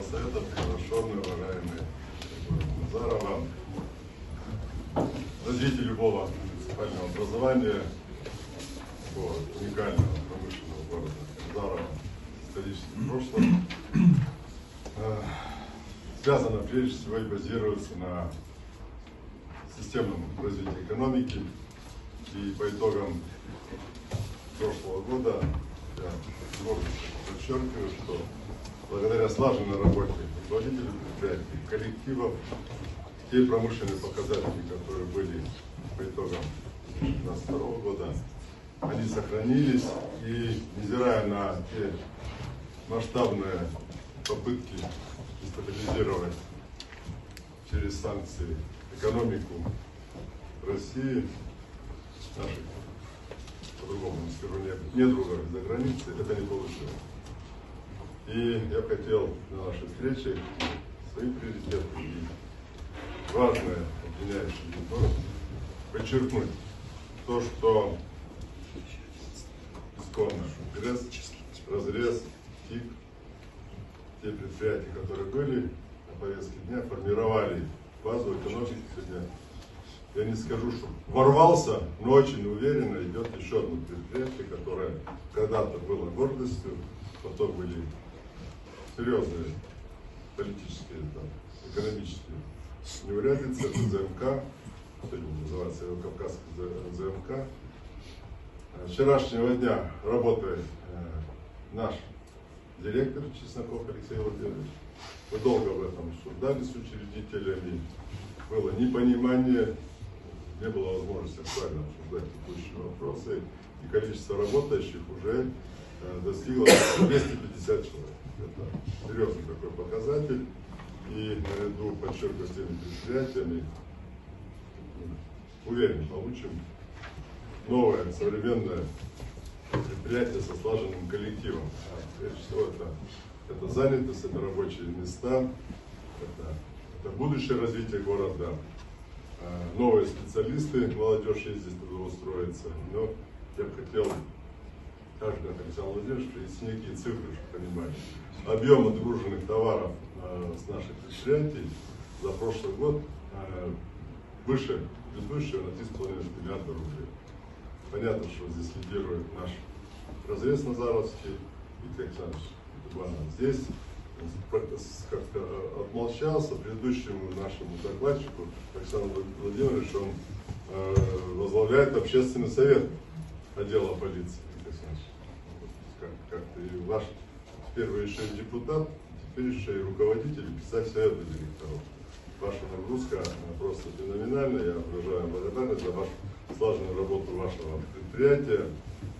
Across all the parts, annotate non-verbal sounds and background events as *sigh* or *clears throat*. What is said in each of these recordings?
Совета приглашенные, уважаемые Назарова. Развитие любого муниципального образования, такого уникального промышленного города Назарова с историческим э, связано прежде всего и базируется на системном развитии экономики. И по итогам прошлого года я подчеркиваю, что благодаря слаженной работе руководителей предприятий, коллективов, те промышленные показатели, которые были по итогам 2022 года, они сохранились и, невзирая на те масштабные попытки дестабилизировать через санкции экономику России, наших, по-другому не скажу, не- недругов за границей, это не получилось. И я хотел на нашей встрече свои приоритеты и важное объединяющее итог подчеркнуть то, что исконно грез, разрез, ТИК, те предприятия, которые были на повестке дня, формировали базу экономики сегодня. Я не скажу, что ворвался, но очень уверенно идет еще одно предприятие, которое когда-то было гордостью, потом были серьезные политические, там, экономические неурядицы, это ЗМК, сегодня называется Кавказский ЗМК. Вчерашнего дня работает э, наш директор Чесноков Алексей Владимирович. Мы долго об этом обсуждали с учредителями. Было непонимание, не было возможности актуально обсуждать текущие вопросы. И количество работающих уже э, достигло 250 человек. Это серьезный такой показатель. И наряду, подчеркиваю, с теми предприятиями, уверен, получим новое современное предприятие со слаженным коллективом. А Прежде всего это, это занятость, это рабочие места, это, это будущее развитие города, А, новые специалисты, молодежь ездит туда устроиться. Но я бы хотел, как Александр Владимирович, привести некие цифры, чтобы понимать. Объем отгруженных товаров а, с наших предприятий за прошлый год а, выше предыдущего на 3,5 миллиарда рублей. Понятно, что здесь лидирует наш разрез Назаровский, Виктор Александрович Иванов здесь. Как-то отмолчался предыдущему нашему докладчику Александру Владимировичу, он э, возглавляет общественный совет отдела полиции. Виктор Александрович. Вот Как, как-то и ваш теперь вы еще депутат, теперь еще и руководитель, писать совета директоров. Ваша нагрузка просто феноменальная. Я выражаю благодарность за вашу слаженную работу вашего предприятия.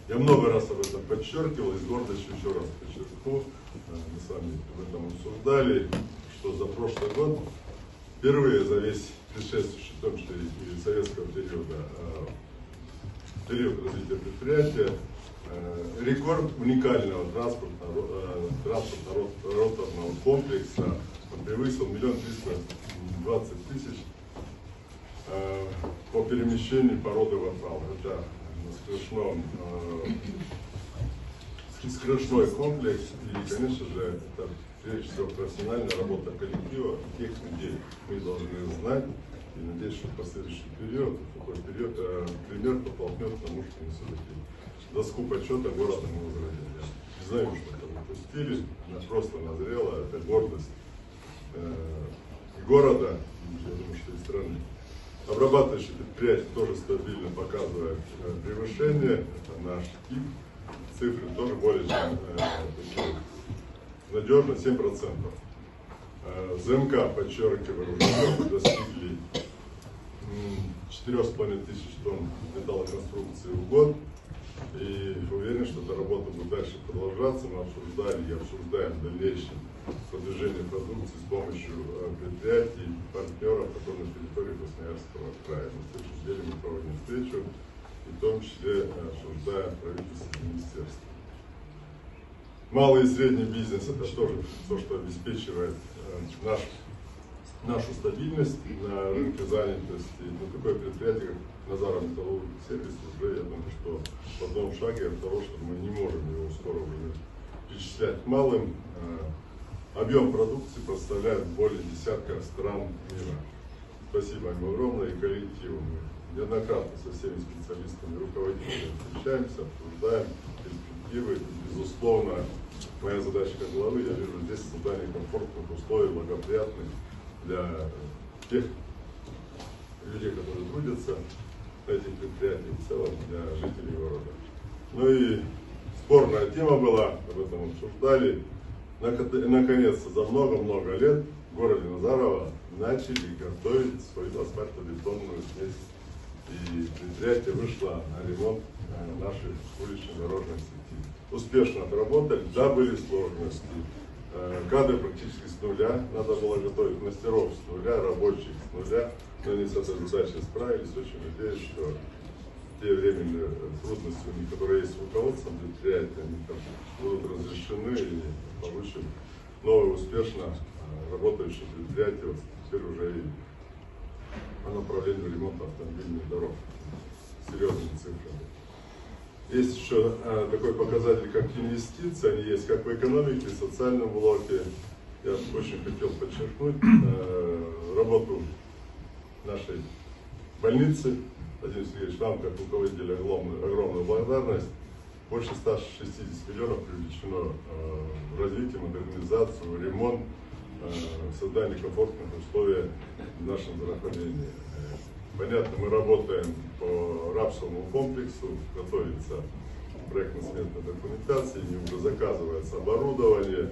Я много раз об этом подчеркивал и с гордостью еще раз подчеркну. Э, Мы с вами об этом обсуждали, что за прошлый год впервые за весь предшествующий, в том числе и советского периода, э, период развития предприятия, рекорд уникального транспортного, э, транспортно-роторного комплекса. Он превысил миллион триста двадцать тысяч э, по перемещению породы вокзала. Это э, скоростной комплекс. И, конечно же, это прежде всего профессиональная работа коллектива, тех людей. Мы должны знать и надеюсь, что в последующий период, такой период, э, пример подтолкнет к тому, что мы все-таки доску почета города мы возродили. Я не знаю, что это выпустили, она просто назрела, это гордость э, города, я думаю, что и страны. Обрабатывающие предприятия тоже стабильно показывают э, превышение, это наш ТИК, цифры тоже более чем надежно, 7%. Э, ЗМК, подчеркиваю, уже достигли м, 4,5 тысяч тонн металлоконструкции в год. И уверен, что эта работа будет дальше продолжаться. Мы обсуждали и обсуждаем в дальнейшем продвижение продукции с помощью э, предприятий, партнеров, которые на территории Красноярского края. На следующей неделе мы проводим встречу, и в том числе э, обсуждаем правительственное министерство. Малый и средний бизнес это тоже то, что обеспечивает э, наш, нашу стабильность на рынке занятости. Ну, такое предприятие, как Назаров металлург сервис, уже, я думаю, что в одном шаге от того, что мы не можем его скоро уже перечислять малым. Э, объем продукции представляет более десятка стран мира. Спасибо им огромное и коллективу. Мы неоднократно со всеми специалистами, руководителями встречаемся, обсуждаем перспективы. И, безусловно, моя задача как главы, я вижу здесь создание комфортных условий, благоприятных для тех людей, которые трудятся на этих предприятиях, в целом для жителей города. Ну и спорная тема была, об этом обсуждали. Наконец-то за много-много лет в городе Назарова начали готовить свою асфальтобетонную смесь. И предприятие вышло на ремонт э, нашей уличной дорожной сети. Успешно отработали, да, были сложности. Э, кадры практически с нуля, надо было готовить мастеров с нуля, рабочих с нуля, они с этой задачей справились. Очень надеюсь, что те временные трудности, которые есть с руководством предприятия, они там будут разрешены и получим новое успешно э, работающее предприятие, вот теперь уже и по направлению ремонта автомобильных дорог серьезными цифрами. Есть еще э, такой показатель, как инвестиции, они есть как в экономике, в социальном блоке. Я очень хотел подчеркнуть э, работу нашей больницы, Владимир Сергеевич, вам, как руководитель, огромную, огромную благодарность. Больше 160 миллионов привлечено э, в развитие, модернизацию, ремонт, э, создание комфортных условий в нашем здравоохранении. Э, понятно, мы работаем по рапсовому комплексу, готовится проектно-сметная документация, не уже заказывается оборудование.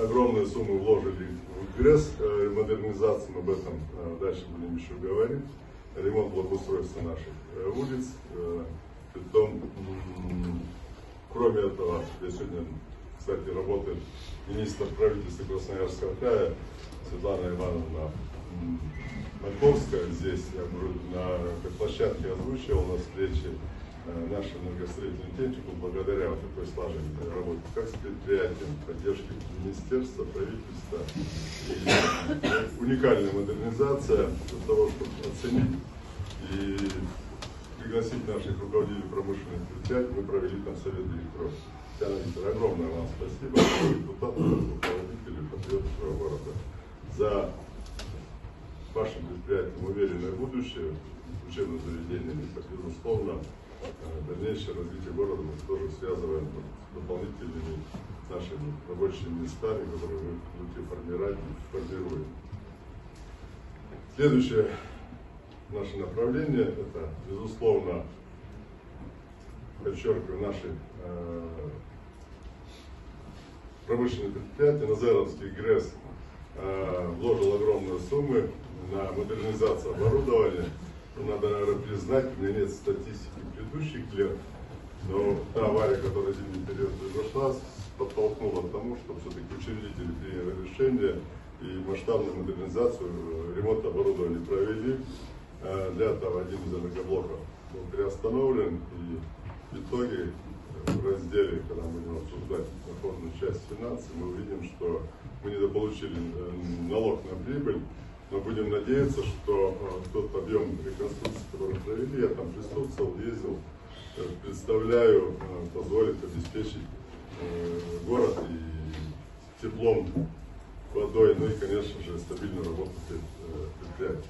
Огромные суммы вложили в ГРЭС, э, модернизацию, мы об этом э, дальше будем еще говорить. Ремонт благоустройства наших э, улиц. Притом, кроме этого, я сегодня, кстати, работает министр правительства Красноярского края Светлана Ивановна Маковская здесь, я на площадке озвучивал на встрече нашу энергостроительную технику благодаря вот такой слаженной работе как с предприятием, поддержке министерства, правительства и уникальная модернизация для того, чтобы оценить и пригласить наших руководителей промышленных предприятий. Мы провели там совет директоров. Татьяна Викторовна, огромное вам спасибо, депутатам, руководителям, патриотам своего города, за вашим предприятием уверенное будущее, учебное заведение, безусловно, э, дальнейшее развитие города мы тоже связываем дополнительными нашими рабочими местами, которые мы будете формировать и формируем. Следующее наше направление, это, безусловно, подчеркиваю, наши э, промышленные предприятия, Назаровский ГРЭС э, вложил огромные суммы на модернизацию оборудования. Надо, наверное, признать, у меня нет статистики предыдущих лет, но та авария, которая зимний период произошла, подтолкнула к тому, что все-таки учредители приняли решение и масштабную модернизацию, ремонт оборудования провели. Э, для этого один из энергоблоков был приостановлен, и в итоге э, в разделе, когда мы будем обсуждать доходную часть финансов, мы увидим, что мы недополучили э, налог на прибыль, но будем надеяться, что тот объем реконструкции, который провели, я там присутствовал, ездил, представляю, позволит обеспечить город и теплом, водой, ну и, конечно же, стабильную работу предприятий.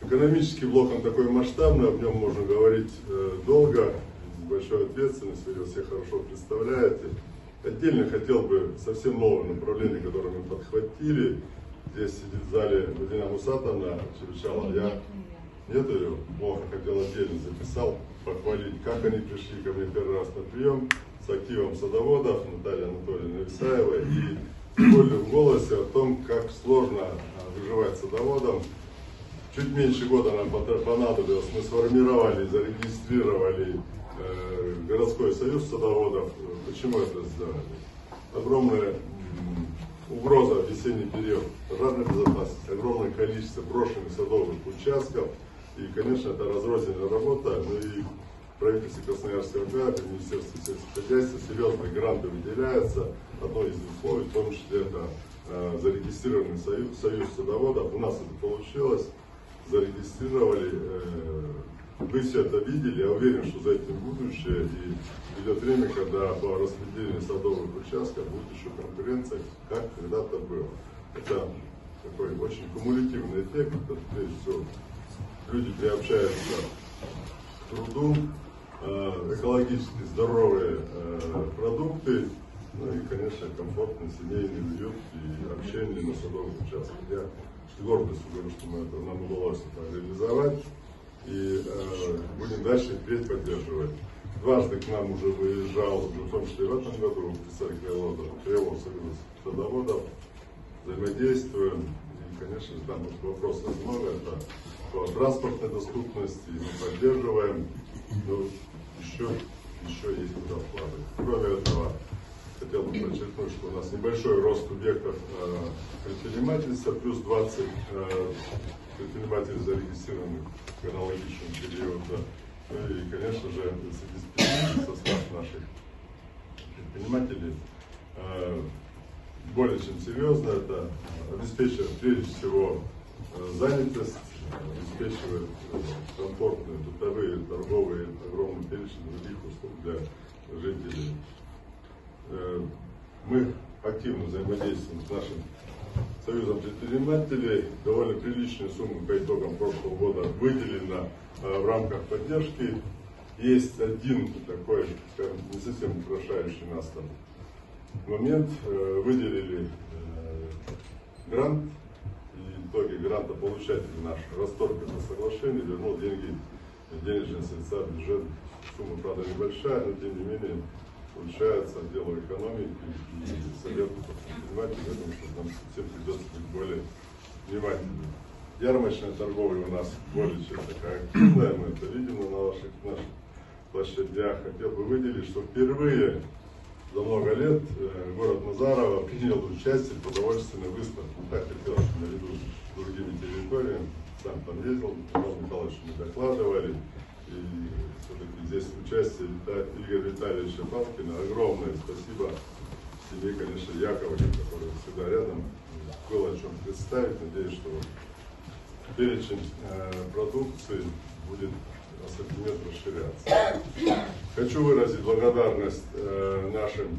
Экономический блок, он такой масштабный, об нем можно говорить э, долго, с большой ответственностью, его все хорошо представляете. Отдельно хотел бы совсем новое направление, которое мы подхватили. Здесь сидит в зале Владимира Мусатовна Черчала. Я нет ее, плохо хотел отдельно записал, похвалить, как они пришли ко мне первый раз на прием с активом садоводов Наталья Анатольевна Исаева и болью в голосе о том, как сложно а, выживать садоводам чуть меньше года нам понадобилось. Мы сформировали, зарегистрировали э, городской союз садоводов. Почему это сделали? Огромная угроза в весенний период пожарной безопасности, огромное количество брошенных садовых участков. И, конечно, это разрозненная работа. Ну и правительство Красноярского края, при Министерстве сельского хозяйства серьезные гранты выделяются. Одно из условий, в том числе, это э, зарегистрированный союз, союз садоводов. У нас это получилось зарегистрировали э, вы все это видели, я уверен, что за этим будущее. И идет время, когда по распределению садовых участков будет еще конкуренция, как когда-то было. Это такой очень кумулятивный эффект. Это, прежде всего, люди приобщаются к труду, э, экологически здоровые э, продукты, ну и, конечно, комфортный семейный уют и общение на садовых участках. Я с гордостью говорю, что мы это, нам удалось это реализовать и э, будем дальше впредь поддерживать. Дважды к нам уже выезжал, в том числе в этом году, представитель Крылова Союза садоводов, взаимодействуем. И, конечно же, там вопросов много, это по транспортной доступности, мы поддерживаем, но еще, еще есть куда вкладывать. Кроме этого, хотел бы подчеркнуть, что у нас небольшой рост субъектов э, предпринимательства, плюс 20 э, предпринимателей зарегистрированы в аналогичном периоде. Ну и, конечно же, состав наших предпринимателей э, более чем серьезно. Это обеспечивает прежде всего э, занятость, обеспечивает комфортные бытовые, торговые, огромный перечень других услуг для жителей. Мы активно взаимодействуем с нашим Союзом предпринимателей. Довольно приличную сумму по итогам прошлого года выделена в рамках поддержки. Есть один такой, не совсем украшающий нас там момент. Выделили грант, и в итоге грантополучатель наш расторг это соглашение, вернул деньги, денежные средства бюджет. Сумма, правда, небольшая, но тем не менее получается дело экономики и совету предпринимателям, я думаю, что нам всем придется быть более внимательными. Ярмарочная торговля у нас более чем такая активная, мы это видим на наших, наших площадях. Хотел бы выделить, что впервые за много лет э, город Назарова принял участие в продовольственной выставке. Так хотелось, наряду с другими территориями. Сам там ездил, Павел Михайлович мы докладывали. И все-таки здесь участие Игоря Витальевича Палкина. Огромное спасибо тебе, конечно, Яковлеву, который всегда рядом. Было о чем представить. Надеюсь, что перечень э, продукции будет ассортимент расширяться. Хочу выразить благодарность э, нашим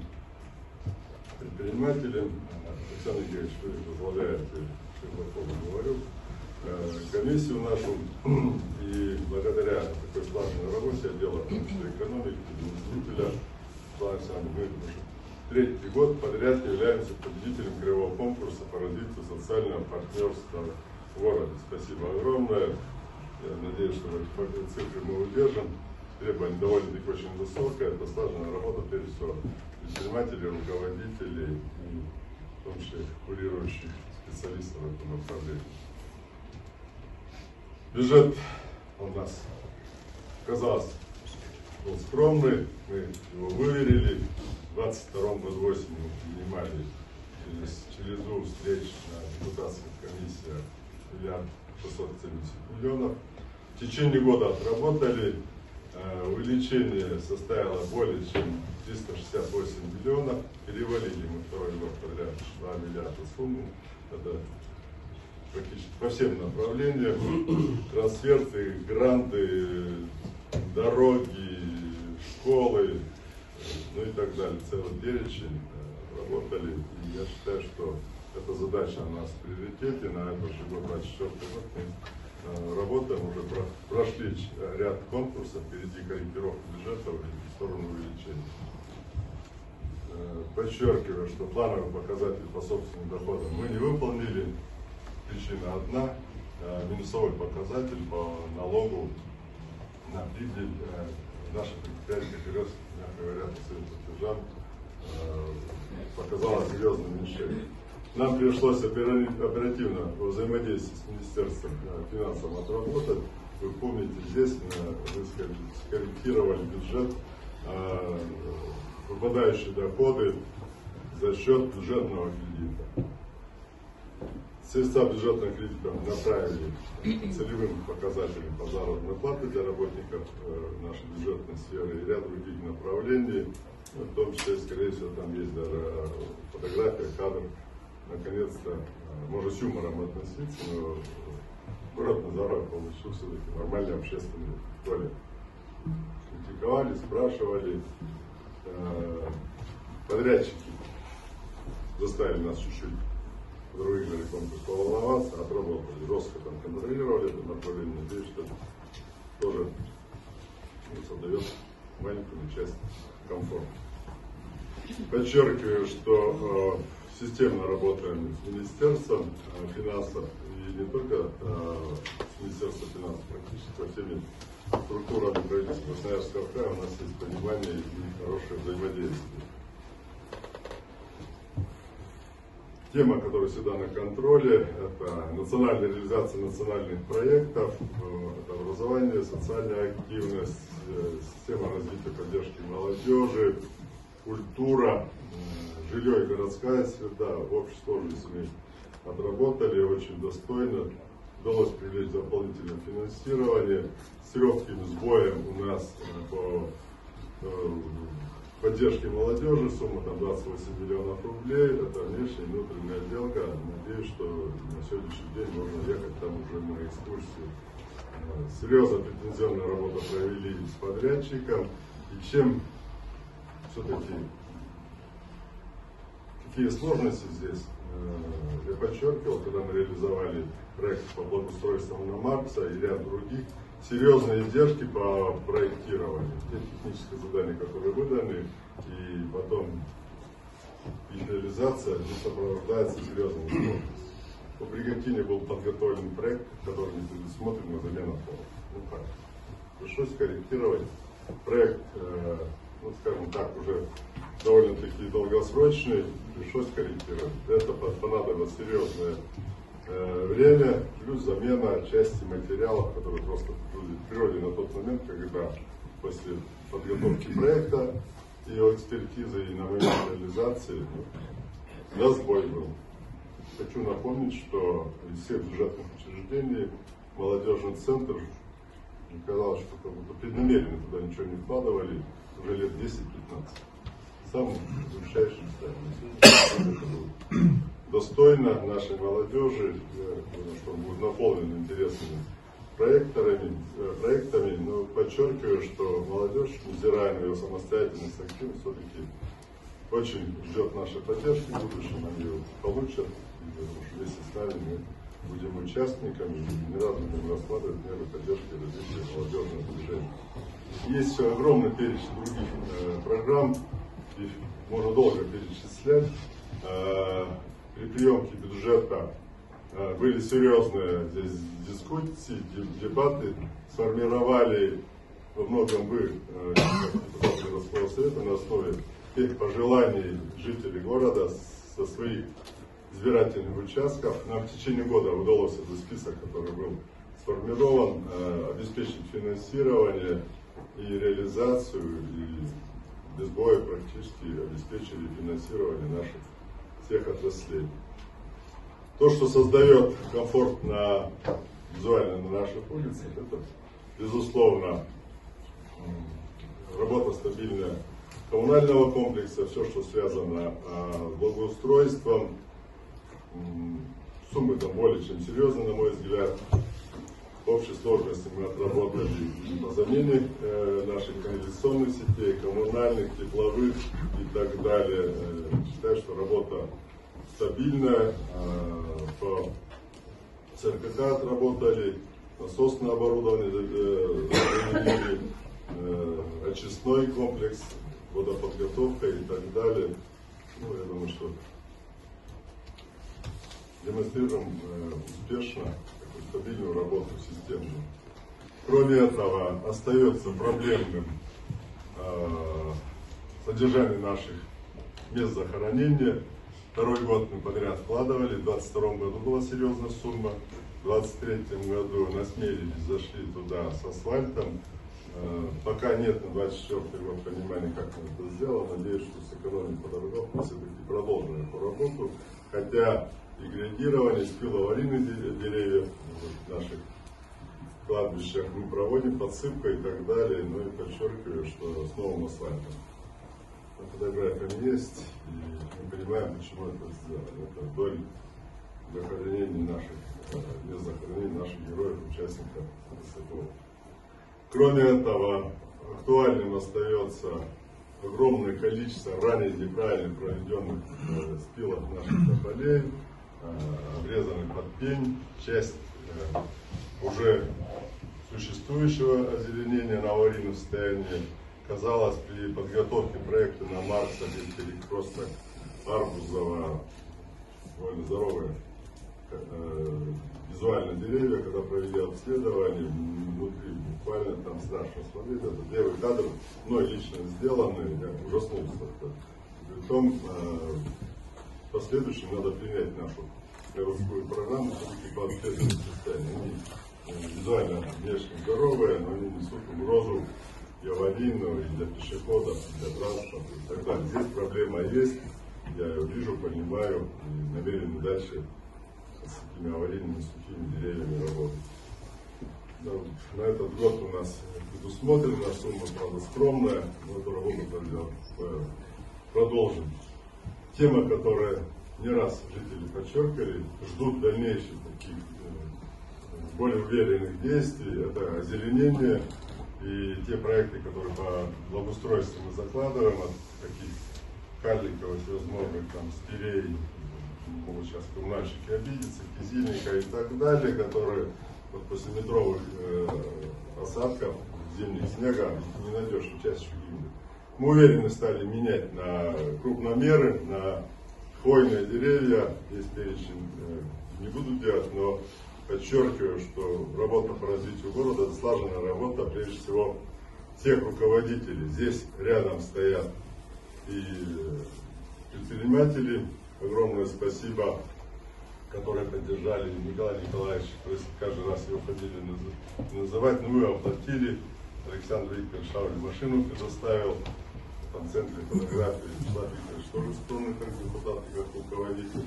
предпринимателям. Александр Евгеньевич, вы возглавляете, глубоко говорю, комиссию нашу. И благодаря такой слаженной работе отдела экономики, заместителя Александра мы третий год подряд являемся победителем краевого конкурса по развитию социального партнерства в городе. Спасибо огромное. Я надеюсь, что эти цифры мы удержим. Требования довольно-таки очень высокая. Это сложная работа, прежде всего, предпринимателей, руководителей в том числе курирующих специалистов в этом направлении. Бюджет у нас, казалось, был скромный. Мы его выверили. В 22 году осенью принимали через череду встреч на депутатских комиссиях миллиард 670 миллионов. В течение года отработали. Э, увеличение составило более чем 368 миллионов. Перевалили мы второй год подряд 2 миллиарда сумму. Это практически по всем направлениям. *clears throat* Трансферты, гранты, дороги, школы, ну и так далее. Целый перечень э, работали. И я считаю, что эта задача у нас в приоритете на этот же год, 24 год. Мы э, работаем, уже прошли ряд конкурсов, впереди корректировка бюджета в сторону увеличения. Э, подчеркиваю, что плановый показатель по собственным доходам мы не выполнили. Причина одна, э, минусовой показатель по налогу на прибыль наших предприятий, раз, мягко говоря, по своим платежам показала серьезное уменьшение. Нам пришлось оперативно взаимодействовать с Министерством э, финансов отработать. Вы помните, здесь мы скорректировали бюджет, э, выпадающие доходы за счет бюджетного кредита. Средства бюджетных кредитов направили целевым показателям по заработной платы для работников э, нашей бюджетной сферы и ряд других направлений, в том числе, скорее всего, там есть даже фотография, кадр наконец-то, э, может с юмором относиться, но город Назаров получил все-таки нормальный общественный туалет. Критиковали, спрашивали, э, подрядчики заставили нас чуть-чуть выиграли конкурс поволноваться, отработали, жестко там контролировали это направление. Надеюсь, что тоже создает маленькую часть комфорта. Подчеркиваю, что э, системно работаем с Министерством э, финансов и не только э, с Министерством финансов, практически со всеми структурами правительства Красноярского края у нас есть понимание и хорошее взаимодействие. Тема, которая всегда на контроле, это национальная реализация национальных проектов, э, это образование, социальная активность, э, система развития поддержки молодежи, культура, э, жилье и городская среда. В общей сложности мы отработали очень достойно. Удалось привлечь дополнительное финансирование. С легким сбоем у нас по поддержки молодежи, сумма там 28 миллионов рублей, это внешняя и внутренняя сделка. Надеюсь, что на сегодняшний день можно ехать там уже на экскурсию. Серьезно претензионную работу провели с подрядчиком. И чем все-таки какие сложности здесь, э, я подчеркивал, когда мы реализовали проект по благоустройству на Маркса и ряд других, серьезные издержки по проектированию, те технические задания, которые выданы, и потом их реализация не сопровождается серьезными сложностями. По Бригантине был подготовлен проект, который не предусмотрена замена пола. Ну как? Пришлось корректировать проект, э, ну скажем так, уже довольно-таки долгосрочный, пришлось корректировать. Этого понадобилось серьезное время, плюс замена части материалов, которые просто в природе на тот момент, когда после подготовки проекта, ее экспертизы и на момент реализации, ну, да, сбой был. Хочу напомнить, что из всех бюджетных учреждений молодежный центр, казалось, что как будто преднамеренно туда ничего не вкладывали, уже лет 10-15. Самый высочайший состояние достойно нашей молодежи, что он будет наполнен интересными проекторами, э, проектами, но подчеркиваю, что молодежь, невзирая на ее самостоятельность, активность, все-таки очень ждет нашей поддержки в будущем, они ее получат, и вместе с нами мы будем участниками не раз будем рассматривать меры поддержки развития молодежного движения. Есть огромный перечень других э, программ, их можно долго перечислять. Э, при приемке бюджета э, были серьезные здесь дискуссии, дебаты, сформировали во многом вы, э, городского совета, на основе тех пожеланий жителей города со своих избирательных участков. Нам в течение года удалось этот список, который был сформирован, э, обеспечить финансирование и реализацию, и без боя практически обеспечили финансирование наших всех отраслей. То, что создает комфорт на, визуально на наших улицах, это, безусловно, работа стабильная коммунального комплекса, все, что связано а, с благоустройством, суммы там более чем серьезные, на мой взгляд. В общей сложности мы отработали по замене э, наших канализационных сетей, коммунальных, тепловых и так далее. Э, считаю, что работа стабильная. Э, по ЦРКК отработали, насосное оборудование заменили, очистной комплекс, водоподготовка и так далее. Ну, я думаю, что демонстрируем успешно стабильную работу системную. Кроме этого, остается проблемным э, содержание наших мест захоронения. Второй год мы подряд вкладывали, в 2022 году была серьезная сумма, в 2023 году насмелились, зашли туда с асфальтом. Э, пока нет на 24 год понимания, как мы это сделаем. Надеюсь, что сэкономим по дорогам, мы все-таки продолжим эту работу. Хотя и грейдирование, спил аварийных деревьев в наших кладбищах. Мы проводим подсыпку и так далее. Ну и подчеркиваю, что с новым асфальтом. Фотография есть, и мы понимаем, почему это сделали. Это вдоль захоронений наших не захоронить наших героев, участников СТО. Кроме этого, актуальным остается огромное количество ранее неправильно проведенных э, спилов наших тополей, э, обрезанных под пень, часть э, уже существующего озеленения на аварийном состоянии. Казалось, при подготовке проекта на Марса перекресток Арбузова, довольно здоровые э, визуально деревья, когда провели обследование, внутри буквально там страшно смотреть, это первый кадр, мной лично сделанный, я ужаснулся. Притом, э, в последующем надо принять нашу городскую программу, все-таки по общественному состоянию. Они э, визуально внешне здоровые, но они несут угрозу и аварийную, и для пешеходов, и для транспорта и так далее. Здесь проблема есть, я ее вижу, понимаю, и намерен дальше с этими аварийными сухими деревьями работать. Да, на этот год у нас предусмотрена сумма, правда, скромная, но эту работу э, продолжим. Тема, которая не раз жители подчеркивали, ждут дальнейших таких э, более уверенных действий, это озеленение и те проекты, которые по благоустройству мы закладываем, от таких карликов, всевозможных там спирей, могут сейчас коммунальщики обидеться, кизильника и так далее, которые вот после метровых э, осадков, зимних снега, не найдешь, чаще гибнут. Мы уверены стали менять на крупномеры, на хвойные деревья, есть перечень, э, не буду делать, но подчеркиваю, что работа по развитию города, слаженная работа, прежде всего, всех руководителей. Здесь рядом стоят и предприниматели, огромное спасибо, которые поддержали Николай Николаевич, каждый раз его фамилию называть, но мы оплатили, Александр Викторович Шауль машину предоставил, там центре фотографии. Вячеслав Викторович тоже скромный как депутат как руководитель,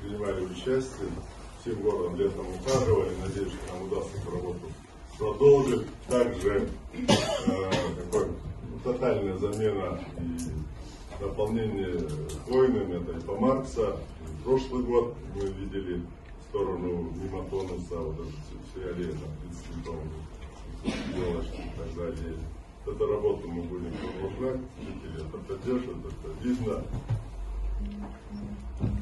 принимали участие, всем городом летом ухаживали, надеюсь, что нам удастся эту работу продолжить. Также э, такой, тотальная замена и наполнение хвойными, это и по Маркса. Прошлый год мы видели в сторону мимо тонуса, вот это все аллеи, там 30 литровые елочки и так далее. Эту работу мы будем продолжать, жители это поддерживают, это видно.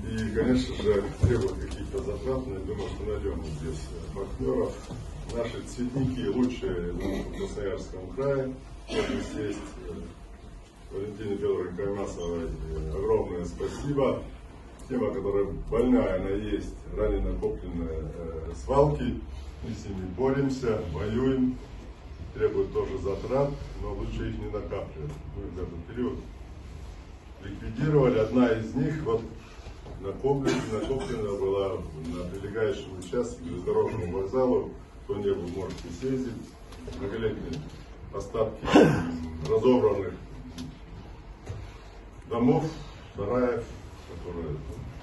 И, конечно же, требует каких-то затрат, но я думаю, что найдем здесь партнеров. Наши цветники лучшие в Красноярском крае. Здесь есть э, Валентине Федоровне Каймасовой огромное спасибо. Тема, которая больная, она есть, ранее накопленные э, свалки. Мы с ними боремся, воюем, требует тоже затрат, но лучше их не накапливать. Мы в этот период ликвидировали. Одна из них, вот накоплена, накоплена была на прилегающем участке к дорожному вокзалу. Кто не был, можете съездить. Многолетние остатки разобранных домов, сараев, которые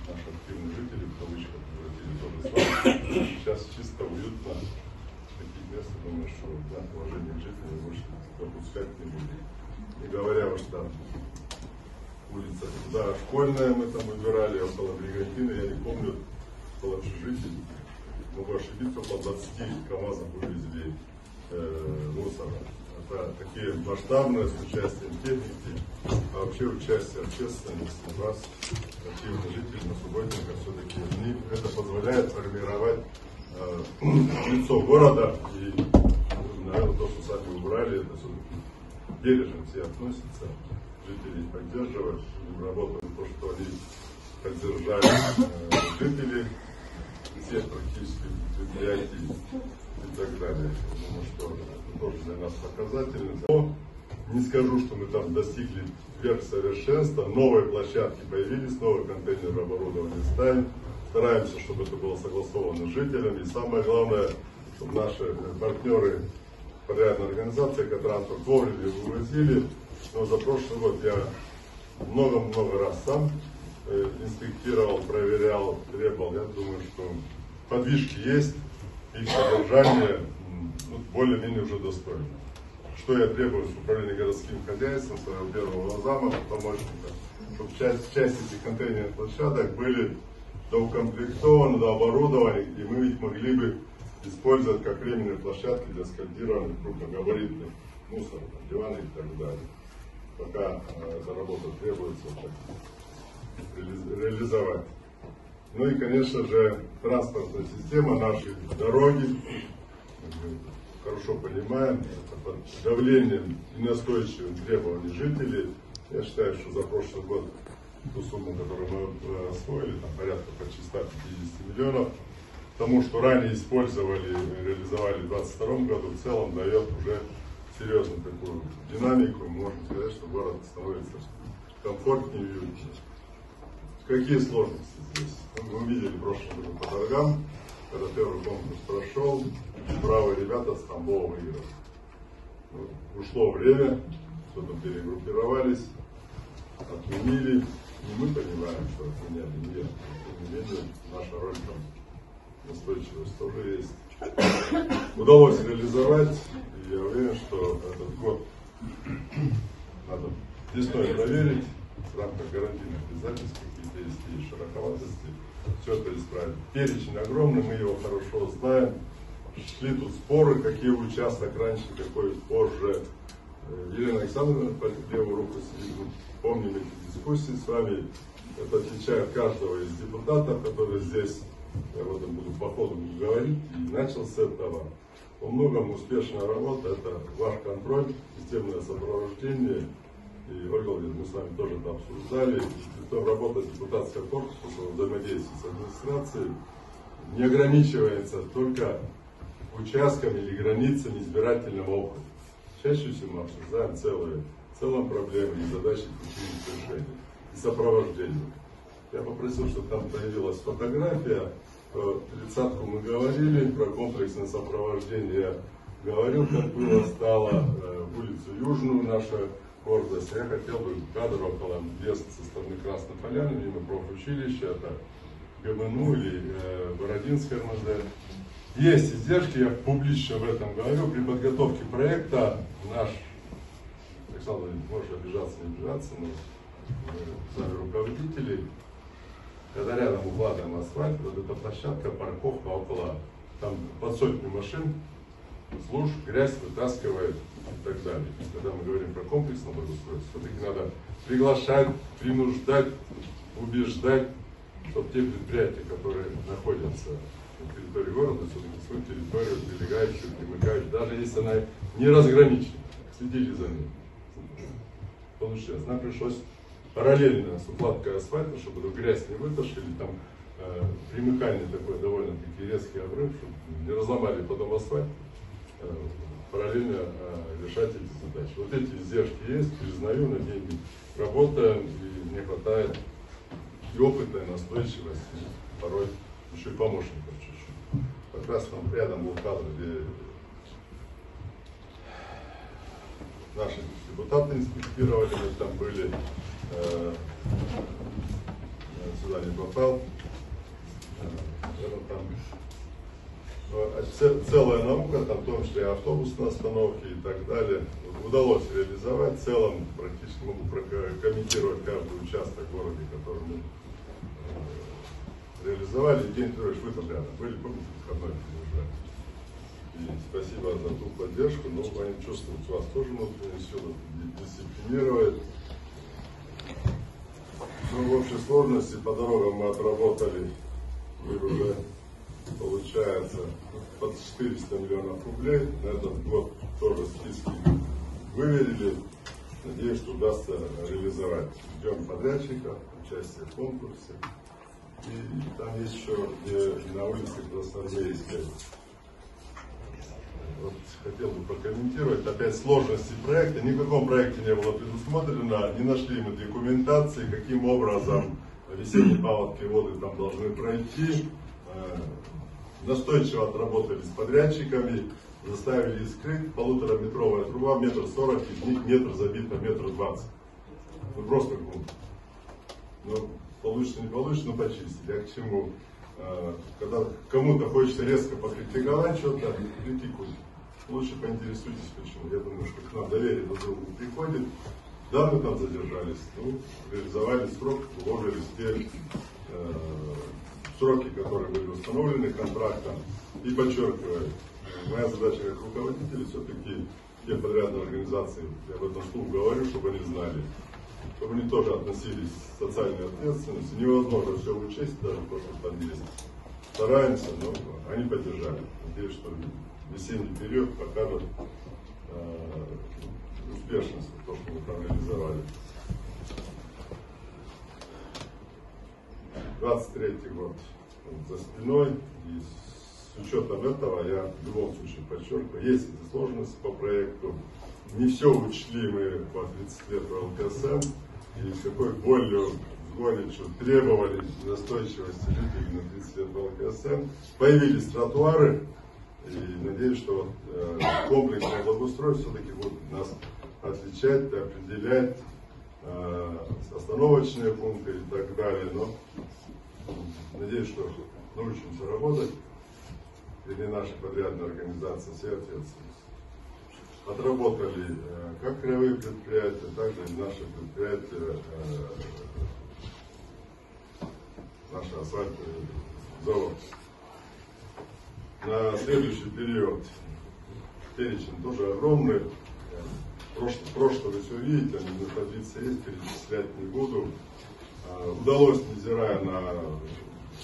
наши активные жители в кавычках превратили тоже. Сейчас чисто, уютно. Такие места, думаю, что да, уважение жителей больше допускать не будем. Не говоря уж там улица, да, школьная мы там убирали, около Бригантины, я не помню, около общежития. Могу ошибиться, по 20 КАМАЗов вывезли э, мусора. Это такие масштабные с участием техники, а вообще участие общественности, вас, активных жителей на субботниках, все-таки это позволяет формировать э, *clears throat* лицо города. И, наверное, то, что сами убрали, это все-таки бережно все относятся жителей поддерживать, работаем то, что они поддержали э, жители всех практически предприятий и так далее. Думаю, что это тоже для нас показательно. Но не скажу, что мы там достигли верх совершенства. Новые площадки появились, новые контейнеры оборудования ставим. Стараемся, чтобы это было согласовано с жителями. И самое главное, чтобы наши партнеры, подрядная организация, Экотранспорт, вовремя вывозили но за прошлый год я много-много раз сам э, инспектировал, проверял, требовал. Я думаю, что подвижки есть, их содержание ну, более-менее уже достойно. Что я требую с управления городским хозяйством, своего первого зама, помощника, чтобы часть, часть этих контейнерных площадок были доукомплектованы, дооборудованы, и мы их могли бы использовать как временные площадки для скальдированных крупногабаритных мусор, диваны и так далее. Пока эта требуется так, реализовать. Ну и, конечно же, транспортная система, наши дороги, хорошо понимаем, это под давлением и настойчивым требованием жителей. Я считаю, что за прошлый год ту сумму, которую мы освоили, там порядка почти 150 миллионов, тому, что ранее использовали, реализовали в 2022 году, в целом дает уже серьезную такую динамику. Можно сказать, что город становится комфортнее и уютнее. Какие сложности здесь? Ну, мы увидели в прошлом году по торгам, когда первый конкурс прошел, бравые ребята с Тамбова выиграли. Ушло время, что-то перегруппировались, отменили. И мы понимаем, что отменяли не Тем не менее, наша роль там настойчивость тоже есть. Удалось реализовать, я уверен, что этот год надо весной проверить в рамках гарантийных обязательств, какие-то есть и широковатости, все это исправить. Перечень огромный, мы его хорошо знаем. Шли тут споры, какие участок раньше, какой позже. Елена Александровна по левую руку сидит, мы помним эти дискуссии с вами. Это отличает каждого из депутатов, которые здесь я об этом буду по ходу говорить, и начал с этого. По многом успешная работа – это ваш контроль, системное сопровождение. И, Ольга Владимировна, мы с вами тоже это обсуждали. И том работа депутатского корпуса, взаимодействие с администрацией не ограничивается только участками или границами избирательного округа. Чаще всего мы обсуждаем целые, целом проблемы и задачи решения и сопровождения. Я попросил, чтобы там появилась фотография. Тридцатку мы говорили, про комплексное сопровождение говорил, как было, стало э, улицу Южную, наша гордость. Я хотел бы кадр около въезда со стороны Красной Поляны, мимо профучилища, это ГМНУ или э, Бородинская РМД. Есть издержки, я публично об этом говорю. При подготовке проекта наш, Александр можешь обижаться, не обижаться, но мы с вами руководители, когда рядом укладываем асфальт, вот эта площадка, парковка около, там под сотню машин, служб, грязь вытаскивает и так далее. Когда мы говорим про комплексное благоустройство, все-таки надо приглашать, принуждать, убеждать, чтобы те предприятия, которые находятся на территории города, все-таки свою территорию прилегающую, примыкающую, даже если она не разграничена, следили за ней. Получилось. Нам пришлось параллельно с укладкой асфальта, чтобы эту грязь не вытащили, там э, примыкание такой довольно-таки резкий обрыв, чтобы не разломали потом асфальт, э, параллельно э, решать эти задачи. Вот эти издержки есть, признаю, на деньги работаем, и не хватает и опыта, и настойчивости, порой еще и помощников чуть-чуть. Как раз там рядом был кадр, где наши депутаты инспектировали, мы там были Э, сюда не попал. Э, там а целая наука, там в том числе автобусные остановки и так далее, удалось реализовать. В целом, практически могу прокомментировать каждый участок в городе, который мы э, реализовали. Евгений Петрович, вы там рядом были, помните, выходной приезжали. И спасибо за ту поддержку, но они чувствуют, вас тоже внутренние силы дисциплинирует. Ну, в общей сложности по дорогам мы отработали, и уже получается под 400 миллионов рублей. На этот год тоже списки выверили. Надеюсь, что удастся реализовать. Ждем подрядчика, участие в конкурсе. И там есть еще, где на улице Красноармейской вот хотел бы прокомментировать. Опять сложности проекта. Ни в каком проекте не было предусмотрено, не нашли мы документации, каким образом весенние паводки воды там должны пройти. Э, настойчиво отработали с подрядчиками, заставили скрыть полутораметровая труба, метр сорок, из них метр забит на метр двадцать. Ну просто грунт. Ну, получится, не получится, но почистили. А к чему? Э, когда кому-то хочется резко покритиковать что-то, критикуй лучше поинтересуйтесь, почему. Я думаю, что к нам доверие друг другу приходит. Да, мы там задержались, ну, реализовали срок, вложили те э, сроки, которые были установлены контрактом. И подчеркиваю, моя задача как руководителя все-таки те подрядные организации, я об этом вслух говорю, чтобы они знали, чтобы они тоже относились к социальной ответственности. Невозможно все учесть, даже то, что там есть. Стараемся, но они поддержали. Надеюсь, что весенний период покажет э, успешность, то, что мы там реализовали. 23 год за спиной, и с учетом этого я в любом случае подчеркиваю, есть сложности по проекту, не все учли мы по 30 лет ЛКСМ, и с какой болью горечью требовали настойчивости жителей на 30 лет ЛКСМ. Появились тротуары, и надеюсь, что э, комплексное благоустройство все-таки будет нас отличать, определять э, остановочные пункты и так далее. Но надеюсь, что научимся работать. Или наши подрядные организации все ответственность. Отработали э, как краевые предприятия, так и наши предприятия, наши асфальтовые завод. На следующий период перечень тоже огромный. Прошлое, прошлое вы все видите, они на таблице есть, перечислять не буду. А, удалось, невзирая на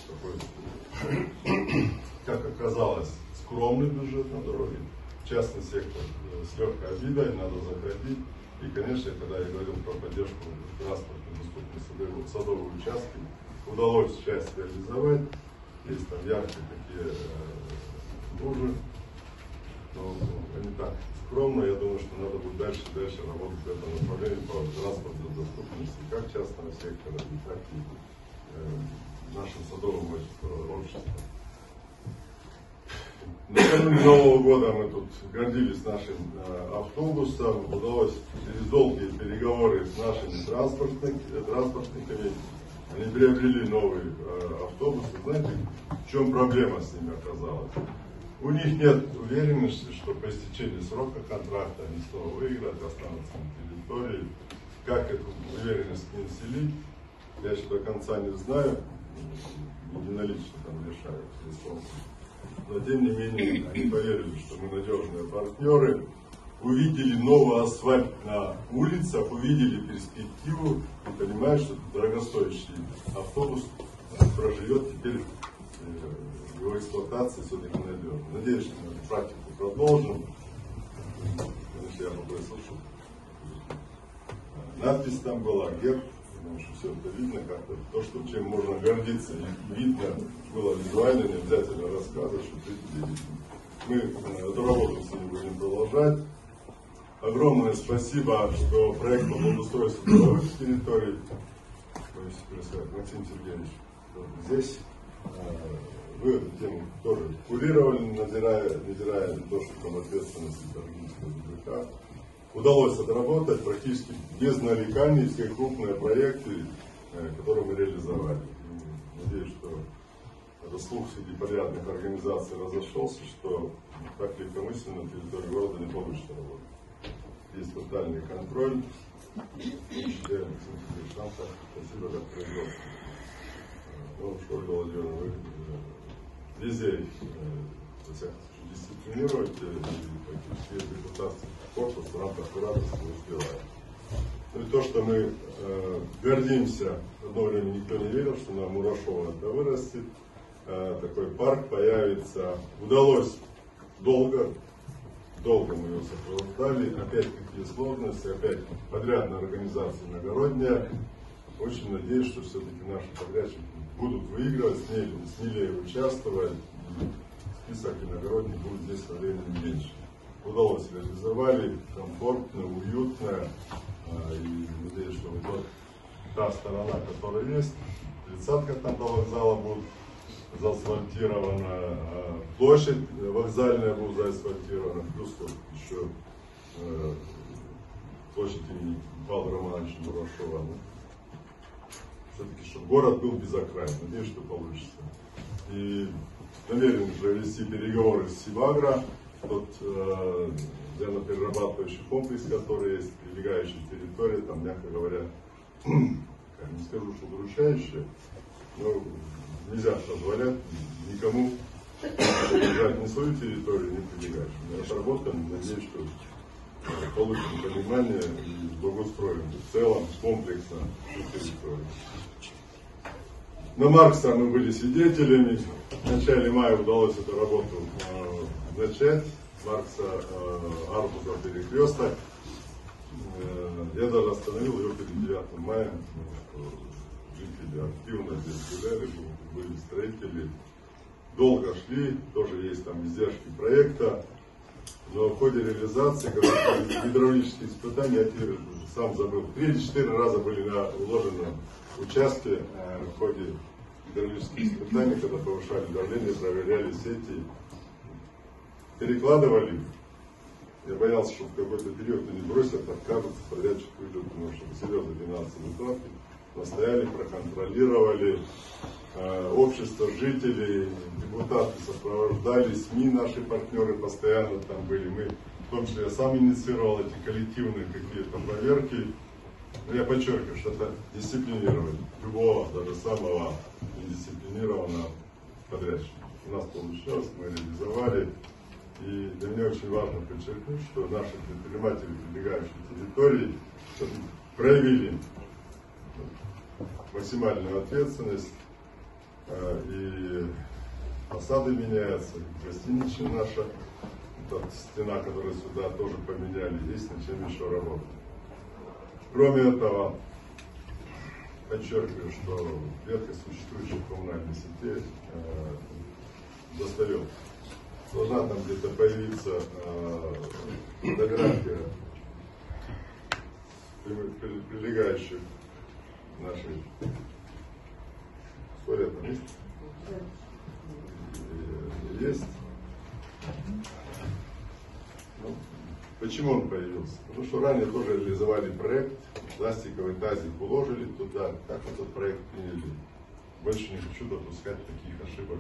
такой, как оказалось, скромный бюджет на дороге, частный сектор э, с легкой обидой, надо заходить. И, конечно, когда я говорил про поддержку транспортной доступности садовые участки, удалось часть реализовать. Есть там яркие такие э, лужи, но они так скромно, я думаю, что надо будет дальше и дальше работать в этом направлении по транспортной доступности как частного сектора, так и э, нашим садовым обществом. Накануне Нового года мы тут гордились нашим э, автобусом. Удалось через долгие переговоры с нашими транспортниками, транспортниками они приобрели новые э, автобусы. Знаете, в чем проблема с ними оказалась? У них нет уверенности, что по истечении срока контракта они снова выиграют, останутся на территории. Как эту уверенность не вселить, я еще до конца не знаю. Единолично там решают Но тем не менее, они поверили, что мы надежные партнеры, увидели новый асфальт на улицах, увидели перспективу и понимают, что дорогостоящий автобус проживет теперь э, его эксплуатации все-таки найдем. Надеюсь, что мы эту практику продолжим. Конечно, я попросил, чтобы надпись там была, герб, потому что все это видно как-то. То, что чем можно гордиться видно, было визуально, не обязательно рассказывать, что зрители Мы э, эту работу сегодня будем продолжать. Огромное спасибо, что проект по благоустройству трудовых территорий, то есть, Максим Сергеевич, здесь э, вы тему тоже курировали, надзирая, надзирая то, что там ответственность Таргинского ЖКХ. Удалось отработать практически без нареканий все крупные проекты, э, которые мы реализовали. Надеюсь, что этот слух среди порядных организаций разошелся, что так легкомысленно на территории города не получится работать. Есть тотальный контроль. Спасибо за производство. Ну, что, Владимир, вы везде э, дисциплинировать э, и практически депутатский корпус кураторства не успевает. Ну и то, что мы э, гордимся, одно время никто не верил, что на Мурашова это вырастет, э, такой парк появится. Удалось долго, долго мы его сопровождали, опять какие сложности, опять подрядная организация иногородняя. Очень надеюсь, что все-таки наши подрядчики будут выигрывать, смелее, смелее участвовать. Список иногородний будет здесь со временем меньше. Удалось реализовали, комфортно, уютно. А, и надеюсь, что вот та сторона, которая есть, тридцатка там до вокзала будет заасфальтирована, а площадь вокзальная будет заасфальтирована, плюс вот еще э, площадь имени Павла Романовича Мурашова все-таки, чтобы город был без окраин. Надеюсь, что получится. И намерен провести переговоры с Сибагро, тот э, зерноперерабатывающий комплекс, который есть, прилегающая территория, там, мягко говоря, *clears throat* не скажу, что удручающая, ну, нельзя позволять никому держать ни свою территорию, ни прилегающую. Отработан, надеюсь, что получим понимание и благоустроим в целом, комплексно всю территорию. На Маркса мы были свидетелями. В начале мая удалось эту работу э, начать. Маркса э, Арбуза перекресток. Э, я даже остановил ее перед 9 мая. Жители активно здесь гуляли, были строители. Долго шли, тоже есть там издержки проекта. Но в ходе реализации, гидравлические испытания, я сам забыл, три или четыре раза были на уложенном участке э, в ходе гидравлических испытаний, когда повышали давление, проверяли сети, перекладывали. Я боялся, что в какой-то период они бросят, откажутся, подрядчик уйдет, потому что серьезно финансовые затраты. Настояли, проконтролировали, э, общество жителей, депутаты сопровождали, СМИ наши партнеры постоянно там были. Мы, в том числе я сам инициировал эти коллективные какие-то проверки. Я подчеркиваю, что это дисциплинировать любого, даже самого недисциплинированного подрядчика. У нас получилось, мы реализовали. И для меня очень важно подчеркнуть, что наши предприниматели, прилегающие территории, проявили максимальную ответственность. Э, и фасады меняются, гостиничная наша, вот стена, которая сюда тоже поменяли, есть над чем еще работать. Кроме этого, подчеркиваю, что ветка существующей коммунальной сети э, достает. Должна там где-то появиться э, фотография прилегающих нашей история там есть? Есть. Ну, почему он появился? Потому что ранее тоже реализовали проект, пластиковый тазик уложили туда, как этот проект приняли. Больше не хочу допускать таких ошибок,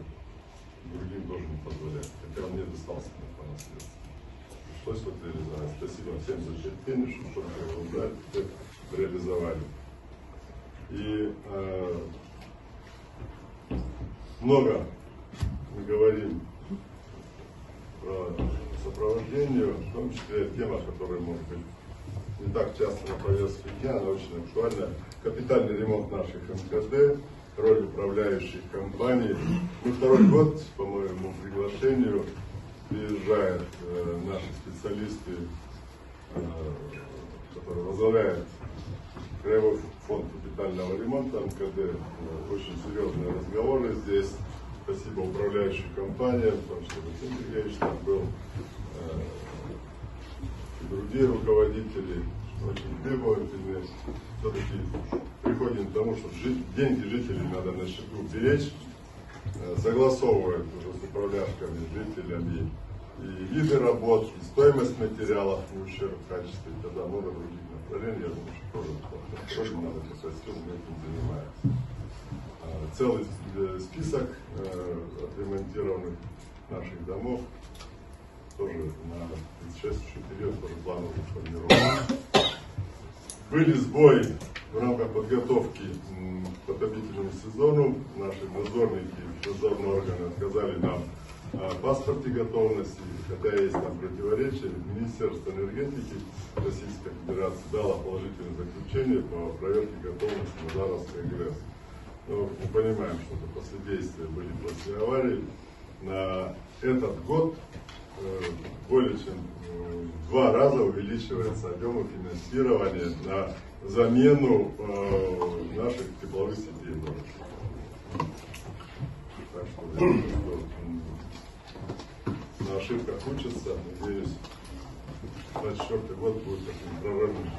другим тоже не позволять. Хотя он мне достался по наследству. Пришлось вот реализовать. Спасибо всем за терпение, что что-то да, реализовали. И э, много мы говорим про сопровождение, в том числе тема, которая может быть не так часто на повестке дня, она очень актуальна. Капитальный ремонт наших МКД, роль управляющих компаний. Мы второй год, по моему приглашению, приезжают э, наши специалисты, э, которые возглавляют Краевой фонд капитального ремонта МКД. Очень серьезные разговоры здесь. Спасибо управляющей компаниям, потому что Василий Сергеевич там был, э, другие руководители, очень требовательные. Все-таки приходим к тому, что деньги жителей надо на счету беречь, э, согласовывать уже с управляшками, жителями и виды работ, и стоимость материалов не ущерб качестве, тогда много других направлений, я думаю, что тоже, надо писать, мы этим занимаемся. Э, целый э, список э, отремонтированных наших домов, тоже на предшествующий период тоже планово формирован. Были сбои в рамках подготовки к отопительному сезону. Наши надзорники, надзорные органы отказали нам паспорте готовности, хотя есть там противоречия, Министерство энергетики Российской Федерации дало положительное заключение по проверке готовности Назаровской ГРЭС. Но мы понимаем, что это после действия были после аварии. На этот год э, более чем э, в два раза увеличивается объем финансирования на замену э, наших тепловых сетей. Так что, на ошибках учатся. Надеюсь, 24 год будет таким прорывным.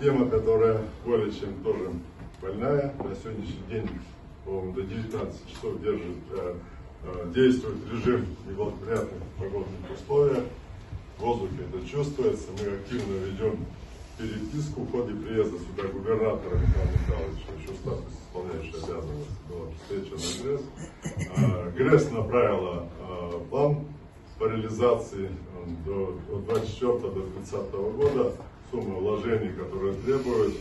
Тема, которая более чем тоже больная. На сегодняшний день, до 19 часов держит, э, э, действует режим неблагоприятных погодных условий. В воздухе это чувствуется. Мы активно ведем переписку в ходе приезда сюда губернатора Михаила Михайловича, еще статус исполняющий обязанности, была встреча на ГРЭС. А, ГРЭС направила а, план по реализации э, до, от 24 до 30 года, суммы вложений, которые требуют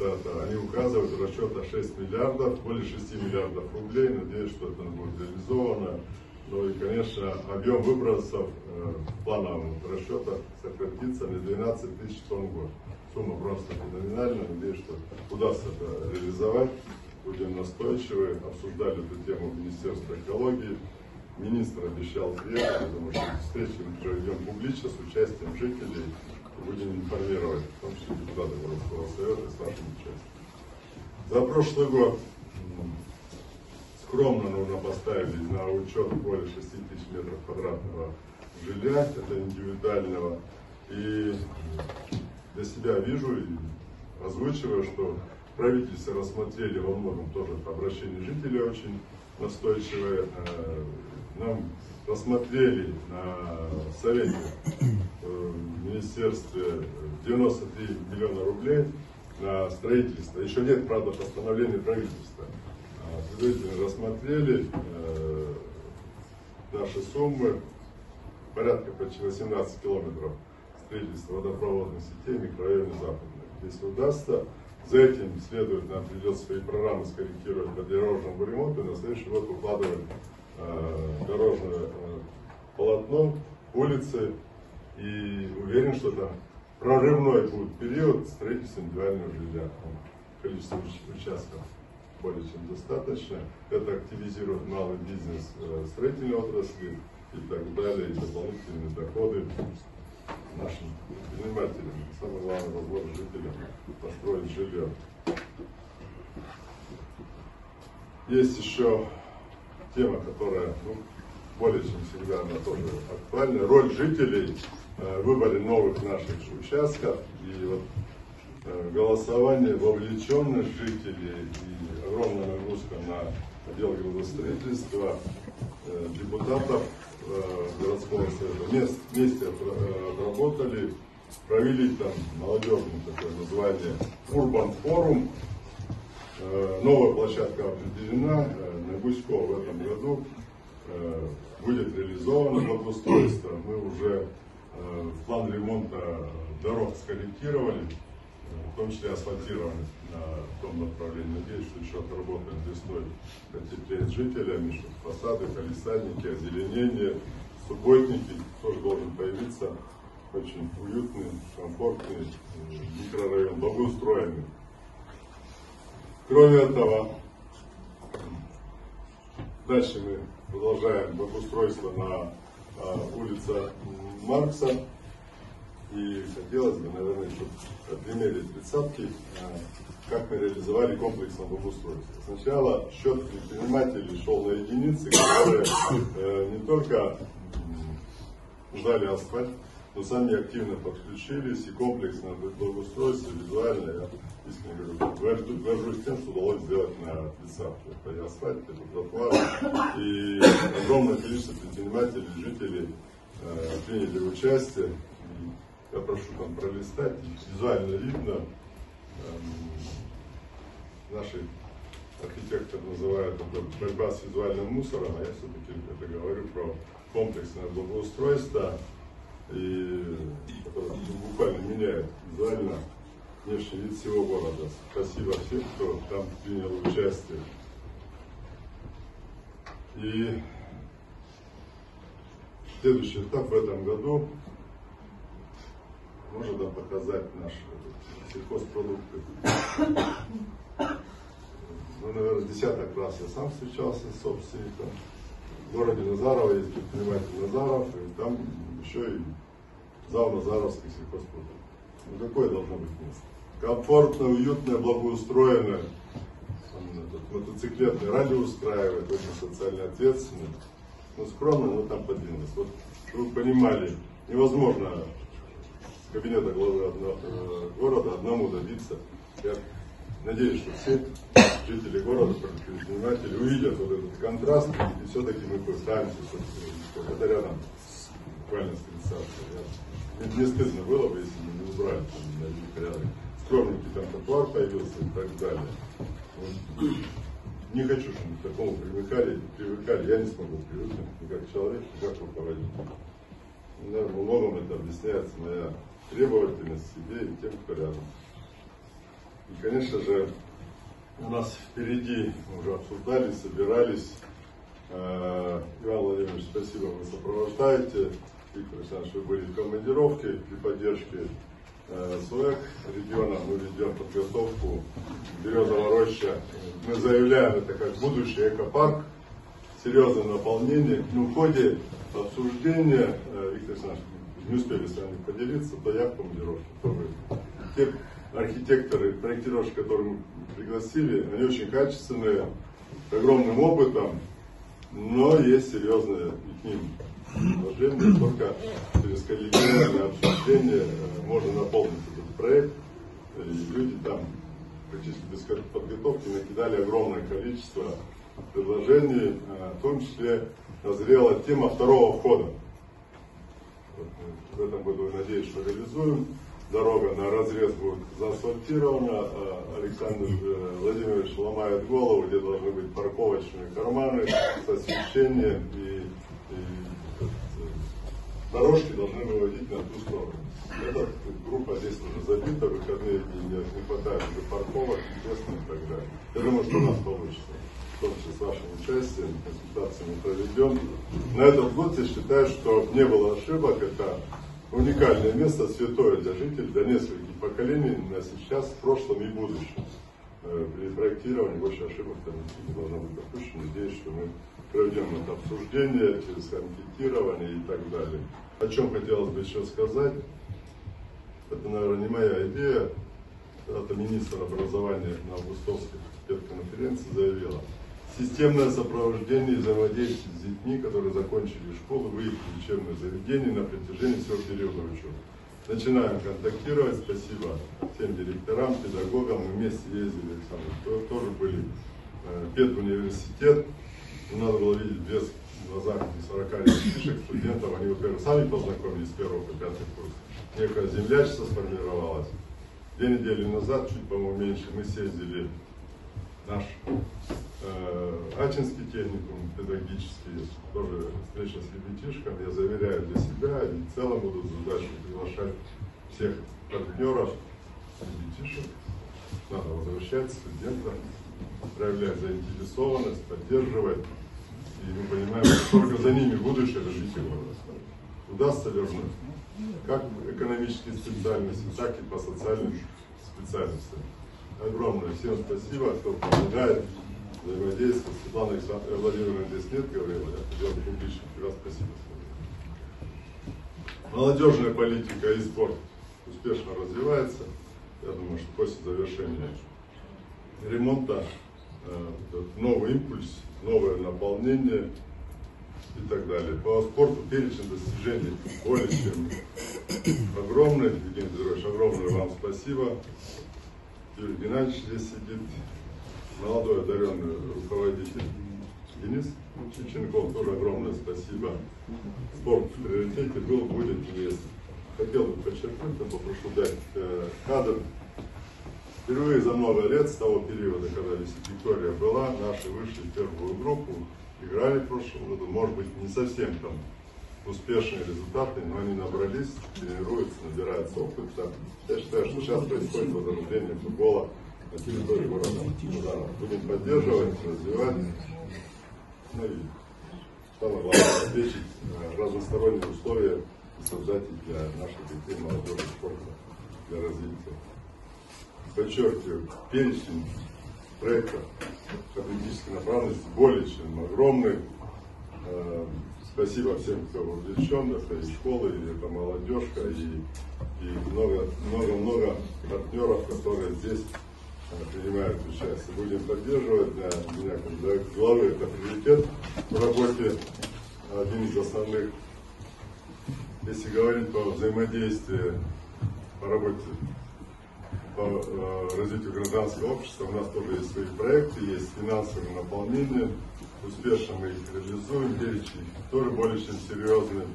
это, они указывают в расчетах 6 миллиардов, более 6 миллиардов рублей. Надеюсь, что это будет реализовано. Ну и, конечно, объем выбросов э, в плановом расчетах сократится на 12 тысяч тонн в год. Сумма просто феноменальная. Надеюсь, что удастся это реализовать. Будем настойчивы. Обсуждали эту тему в Министерстве экологии. Министр обещал приехать, потому что встречи мы проведем публично с участием жителей будем информировать, в том числе депутатов городского совета с вашим участием. За прошлый год скромно нужно поставить на учет более 6 тысяч метров квадратного жилья, это индивидуального. И для себя вижу и озвучиваю, что правительство рассмотрели во многом тоже обращение жителей очень настойчивое. Э, нам рассмотрели на совете э, в министерстве 93 миллиона рублей на строительство. Еще нет, правда, постановления правительства. А, предварительно рассмотрели э, наши суммы, порядка почти 18 километров строительства водопроводных сетей в микрорайоне Западный. Если удастся, за этим следует, нам придется свои программы скорректировать по дорожному ремонту и на следующий год укладывать э, дорожное э, полотно, улицы. И уверен, что там прорывной будет период строительства индивидуального жилья. Количество участков более чем достаточно. Это активизирует малый бизнес э, строительной отрасли и так далее, и дополнительные доходы нашим предпринимателям. Самое главное, возможно, жителям построить жилье. Есть еще тема, которая ну, более чем всегда она тоже актуальна. Роль жителей э, в выборе новых наших участков и вот э, голосование, вовлеченность жителей и огромная нагрузка на отдел градостроительства, э, депутатов городского совета вместе, вместе отработали, провели там молодежное такое название Урбан Форум. Новая площадка определена на Гусько в этом году Э, будет реализовано благоустройство. Мы уже э, план ремонта дорог скорректировали, э, в том числе асфальтированы на том направлении. Надеюсь, что еще отработаем весной потеплеет жителями, что фасады, колесальники, озеленение, субботники тоже должен появиться. Очень уютный, комфортный микрорайон, благоустроенный. Кроме этого, дальше мы продолжаем благоустройство на а, улице Маркса. И хотелось бы, наверное, на примере тридцатки, а, как мы реализовали комплексное благоустройство. Сначала счет предпринимателей шел на единицы, которые э, не только ждали асфальт, но сами активно подключились и комплексное благоустройство, визуально, я горжусь тем, что удалось сделать на Писавке. Это и асфальт, это тротуар, и огромное количество предпринимателей, жителей э, приняли участие. И я прошу там пролистать, визуально видно, э, наши архитектор называет это борьба с визуальным мусором, а я все-таки это говорю про комплексное благоустройство, и который буквально меняет визуально внешний вид всего города. Спасибо всем, кто там принял участие. И следующий этап в этом году можно нам показать наши сельхозпродукты. Ну, наверное, десяток раз я сам встречался с собственником. В городе Назарова есть предприниматель Назаров, и там еще и зал Назаровский сельхозпродукт. Ну какое должно быть место? Комфортно, уютное, благоустроенное. Этот мотоциклетный радио устраивает, очень социально ответственный. Ну, скромно, но там подвинулось. Вот, чтобы вы понимали, невозможно с кабинета главы э, города одному добиться. Я надеюсь, что все жители города, предприниматели увидят вот этот контраст, и все-таки мы пытаемся, благодаря нам, буквально с 30 мне, мне стыдно было бы, если бы не убрали там, порядок. Скромненький там тротуар появился и так далее. Не хочу, чтобы к такому привыкали, привыкали. Я не смогу привыкнуть ни как человек, ни как руководитель. Наверное, многом это объясняется моя требовательность себе и тем, кто рядом. И, конечно же, у нас впереди, уже обсуждали, собирались. Э, Иван Владимирович, спасибо, вы сопровождаете. Виктор Александрович, вы были в командировке при поддержке э, СОЭК региона. Мы ведем подготовку Березовая роща. Мы заявляем это как будущий экопарк, серьезное наполнение. Но в ходе обсуждения, э, Виктор Александрович, не успели с вами поделиться, то я в командировке. Те архитекторы, проектировщики, которые мы пригласили, они очень качественные, с огромным опытом, но есть серьезное и к ним вложение. Только через коллегиальное обсуждение э, можно наполнить этот проект. И люди там практически без подготовки накидали огромное количество предложений, э, в том числе назрела тема второго входа. В этом году, надеюсь, что реализуем. Дорога на разрез будет заасфальтирована. Александр э, Владимирович ломает голову, где должны быть парковочные карманы с освещением и, э, дорожки должны выводить на ту сторону. Эта группа здесь уже забита, выходные дни не, хватает уже парковок, естественно, и так далее. Я думаю, что у нас получится в том числе с вашим участием, консультации мы проведем. На этот год я считаю, что не было ошибок, это уникальное место, святое для жителей, для нескольких поколений, на сейчас, в прошлом и будущем. Э, при проектировании больше ошибок там не должно быть допущено. Надеюсь, что мы проведем это обсуждение анкетирование и так далее. О чем хотелось бы еще сказать, это, наверное, не моя идея, это министр образования на августовской конференции заявила, Системное сопровождение и взаимодействие с детьми, которые закончили школу, выехали в учебное заведение на протяжении всего периода учебы. Начинаем контактировать. Спасибо всем директорам, педагогам. Мы вместе ездили, Александр, тоже были э, педуниверситет. Надо было видеть без глазах 40 ребятишек, студентов. Они, во-первых, сами познакомились с первого по пятый курс. Некое землячество сформировалось. Две недели назад, чуть, по-моему, меньше, мы съездили наш Ачинский техникум педагогический, тоже встреча с ребятишками, я заверяю для себя и в целом буду задачу приглашать всех партнеров, ребятишек, надо возвращать студентов, проявлять заинтересованность, поддерживать. И мы понимаем, что только за ними будущее развитие города. Удастся вернуть как экономические специальности, так и по социальным специальностям огромное всем спасибо, кто помогает взаимодействовать. Светлана Александровна Владимировна здесь нет, говорила, я хотел публично. Раз спасибо. Молодежная политика и спорт успешно развивается. Я думаю, что после завершения ремонта э, новый импульс, новое наполнение и так далее. По спорту перечень достижений более чем огромный. Евгений Петрович, огромное вам спасибо. Юрий Геннадьевич здесь сидит, молодой одаренный руководитель Денис Чеченков, тоже огромное спасибо. Спорт в приоритете был, будет и есть. Хотел бы подчеркнуть, я попрошу дать э, кадр. Впервые за много лет, с того периода, когда Виктория была, наши вышли в первую группу, играли в прошлом году, может быть, не совсем там успешные результаты, но они набрались, тренируются, набираются опыта. Я считаю, что сейчас происходит возрождение футбола на территории города Удара. Будем поддерживать, развивать. Ну и самое главное, обеспечить э, разносторонние условия и создать для наших детей молодежи спорта для развития. Подчеркиваю, перечень проектов стратегической направленности более чем огромный. Э, Спасибо всем, кто вовлечен, это и школы, и это молодежка, и, и много, много, много партнеров, которые здесь принимают участие. Будем поддерживать. Для меня, как для главы, это приоритет в работе, один из основных. Если говорить по взаимодействию, по работе, по э, развитию гражданского общества, у нас тоже есть свои проекты, есть финансовое наполнение, успешно мы их реализуем, перечень тоже более чем серьезный.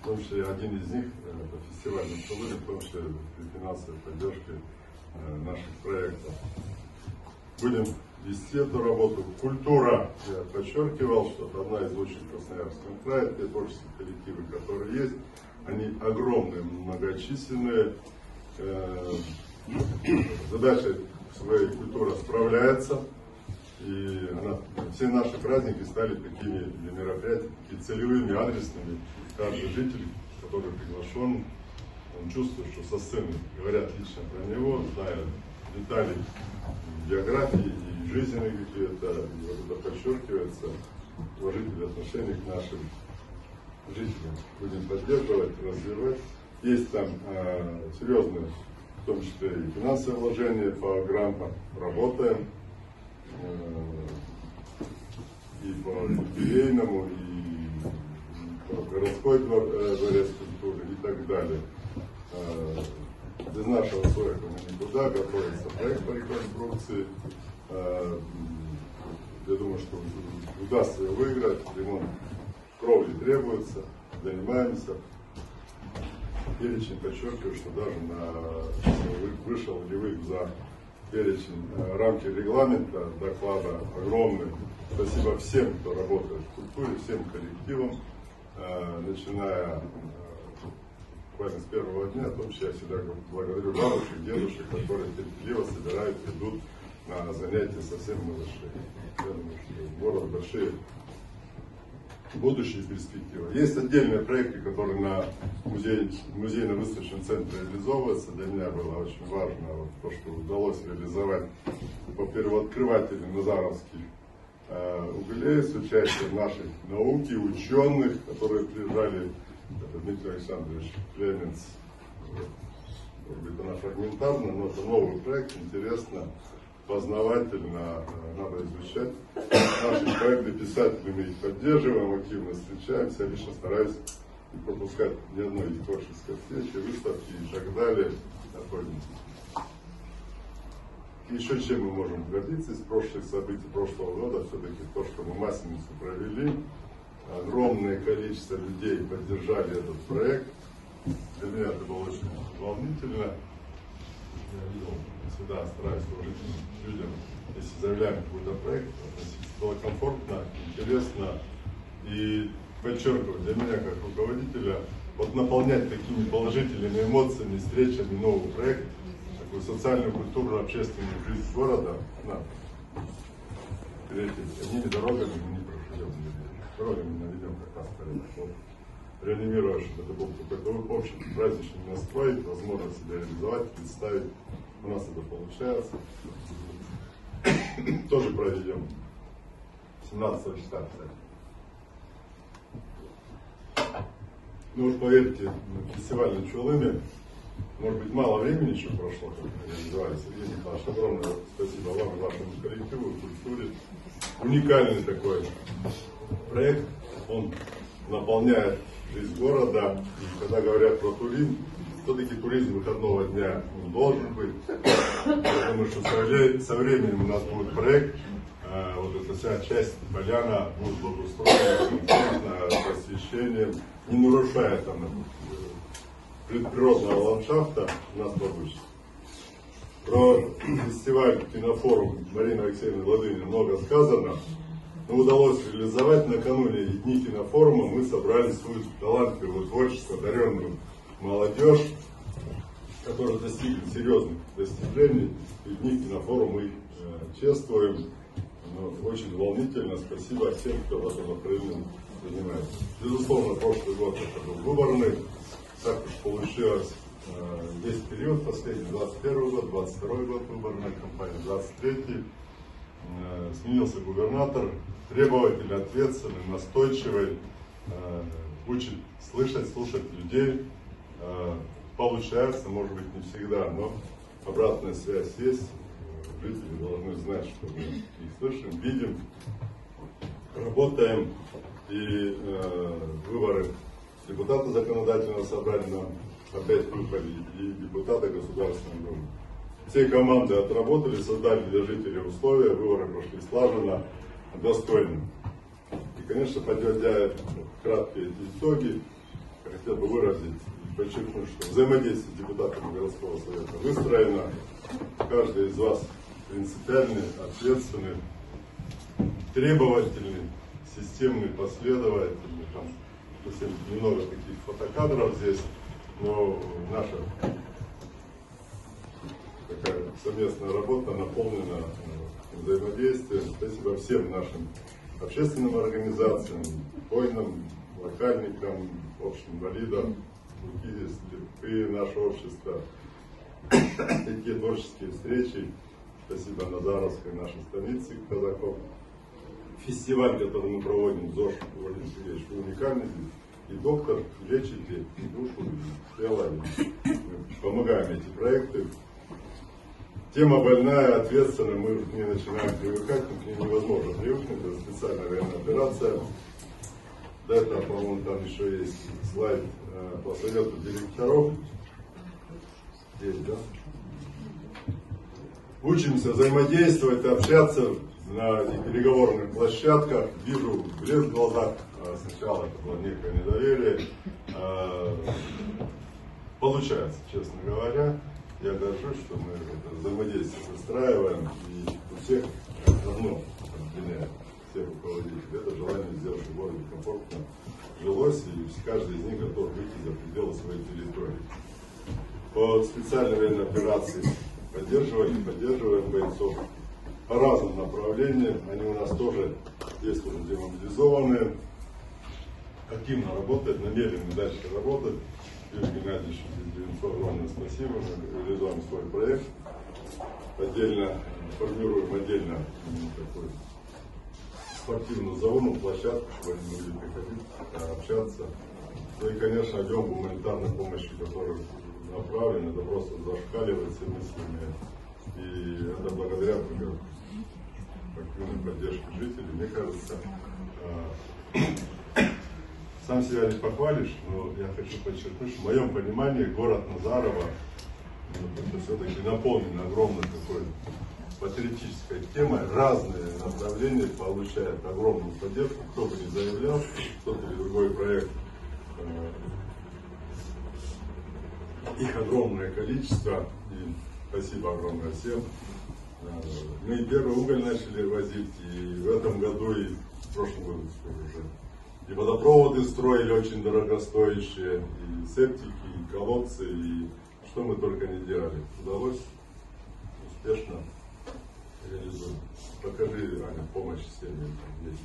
В том числе один из них, э, это фестиваль Мацелури, в том числе при финансовой поддержке наших проектов. Будем вести эту работу. Культура, я подчеркивал, что это одна из в Красноярском крае, те творческие коллективы, которые есть, они огромные, многочисленные, э, задачей своей культура справляется. И она, все наши праздники стали такими мероприятиями, такими целевыми, адресными. Каждый житель, который приглашен, он чувствует, что со сцены говорят лично про него, зная детали биографии и жизненные какие-то, и вот это подчеркивается уважительное отношение к нашим жителям. Будем поддерживать, развивать. Есть там э, серьезные, в том числе и финансовые вложения по грантам, работаем э, и по юбилейному, и по городской э, дворец культуры и так далее. Э, без нашего срока мы никуда, готовится проект по реконструкции. Э, я думаю, что удастся его выиграть, ремонт кровли требуется, занимаемся. Перечень подчеркиваю, что даже на вышел Левых за перечень э, рамки регламента доклада огромный. Спасибо всем, кто работает в культуре, всем коллективам, э, начиная э, буквально с первого дня, в том числе я всегда благодарю бабушек, дедушек, которые терпеливо собирают, идут на занятия совсем малышей. Я думаю, что город большие будущие перспективы. Есть отдельные проекты, которые на музей, музейно-выставочном центре реализовываются. Для меня было очень важно вот, то, что удалось реализовать по первооткрывателю Назаровских э, углей с участием нашей науки, ученых, которые приезжали, Дмитрий Александрович Клеменц. Может быть, она фрагментарна, но это новый проект, интересно познавательно, э, надо изучать. Наши проекты писателями их поддерживаем, активно встречаемся. Я лично стараюсь не пропускать ни одной творческой встречи, выставки и так далее. Еще чем мы можем гордиться из прошлых событий прошлого года, все-таки то, что мы Масленицу провели, огромное количество людей поддержали этот проект. Для меня это было очень волнительно. Я видел всегда стараюсь уважительным людям, если заявляем какой-то проект, было комфортно, интересно. И подчеркиваю, для меня как руководителя, вот наполнять такими положительными эмоциями, встречами новый проект, такую социальную, культурную, общественную жизнь города, на, одними дорогами Дорогами мы наведем как раз порядок. Вот, реанимируя, это был какой-то общий праздничный настрой, возможность себя реализовать, представить у нас это получается. *coughs* Тоже проведем 17 числа, кстати. Ну уж поверьте, на фестивале Чулыме, может быть, мало времени еще прошло, как реализовали Сергей Николаевич. Огромное спасибо вам и вашему коллективу, культуре. Уникальный такой проект. Он наполняет жизнь города. И когда говорят про туризм, все-таки туризм выходного дня должен быть. Потому что со временем у нас будет проект, э, вот эта вся часть поляна будет благоустроена, посвящением, не нарушая там э, природного ландшафта, у нас получится. Про фестиваль кинофорум Марины Алексеевны Владимировны много сказано. Но удалось реализовать накануне Дни кинофорума. Мы собрали свою талантливую, творческую, одаренную молодежь, которая достигли серьезных достижений, и в них на форум мы э, чествуем. Очень волнительно. Спасибо всем, кто в этом направлении занимается. Безусловно, прошлый год это был выборный. Так уж получилось э, весь период последний, 21 год, 22 год выборная кампания, 23 э, сменился губернатор, требовательный, ответственный, настойчивый, э, учит слышать, слушать людей, Э, получается, может быть, не всегда, но обратная связь есть. Жители должны знать, что мы их слышим, видим, работаем. И э, выборы депутата законодательного собрания нам опять выпали, и депутата Государственной Думы. Все команды отработали, создали для жителей условия, выборы прошли слаженно, достойно. И, конечно, подводя краткие итоги, хотел бы выразить подчеркнуть, что взаимодействие депутатами городского совета выстроено. Каждый из вас принципиальный, ответственный, требовательный, системный, последовательный. Там совсем немного таких фотокадров здесь, но наша такая совместная работа наполнена э, взаимодействием. Спасибо всем нашим общественным организациям, воинам, локальникам, общим инвалидам, и наше общество. Такие творческие встречи. Спасибо Назаровской нашей станице казаков. Фестиваль, который мы проводим, ЗОЖ Владимир Сергеевич, уникальный. И доктор лечите и душу, и тело. Помогаем эти проекты. Тема больная, ответственная, мы к ней начинаем привыкать, но к ней невозможно привыкнуть, это специальная военная операция. До этого, по-моему, там еще есть слайд э, по совету директоров. Есть, да? Учимся взаимодействовать, общаться на переговорных площадках. Вижу блеск в глазах. А сначала это было некое недоверие. А, получается, честно говоря. Я горжусь, что мы это взаимодействие выстраиваем. И у всех одно объединяет всех руководителей. Это желание сделать, чтобы городе комфортно жилось, и каждый из них готов выйти за пределы своей территории. По специальной военной операции поддерживали, поддерживаем бойцов по разным направлениям. Они у нас тоже есть уже демобилизованные, активно работают, намерены дальше работать. Юрий Геннадьевич огромное спасибо. Мы реализуем свой проект. Отдельно формируем отдельно такой спортивную зону, площадку, чтобы они могли приходить, общаться. Ну и, конечно, объем гуманитарной помощи, который направлен, это просто зашкаливает всеми мыслями. И это благодаря например, активной поддержке жителей. Мне кажется, э, сам себя не похвалишь, но я хочу подчеркнуть, что в моем понимании город Назарова ну, это все-таки наполнен огромной такой патриотическая тема, разные направления получают огромную поддержку, кто бы ни заявлял, тот или другой проект. Э, их огромное количество, и спасибо огромное всем. Э, мы первый уголь начали возить, и в этом году, и в прошлом году уже. И водопроводы строили очень дорогостоящие, и септики, и колодцы, и что мы только не делали. Удалось успешно реализуем. Покажи, Аня, помощь семьям там есть.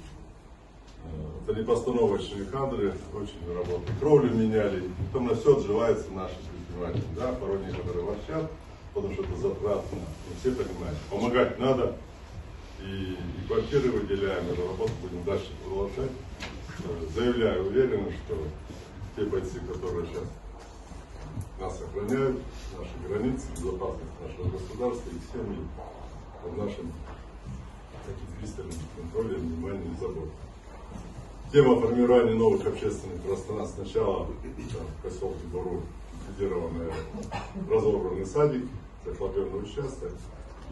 Это не постановочные кадры, очень работают. Кровлю меняли, потом на все отживается наши предприниматели. Да, порой некоторые ворчат, потому что это затратно. Но все понимают, помогать надо. И, и квартиры выделяем, эту работу будем дальше продолжать. Заявляю уверенно, что те бойцы, которые сейчас нас охраняют, наши границы, безопасность нашего государства и мы под нашим таким пристальным контролем, вниманием и заботой. Тема формирования новых общественных пространств. Сначала в поселке Бору ликвидированный разобранный садик, захватенный участок.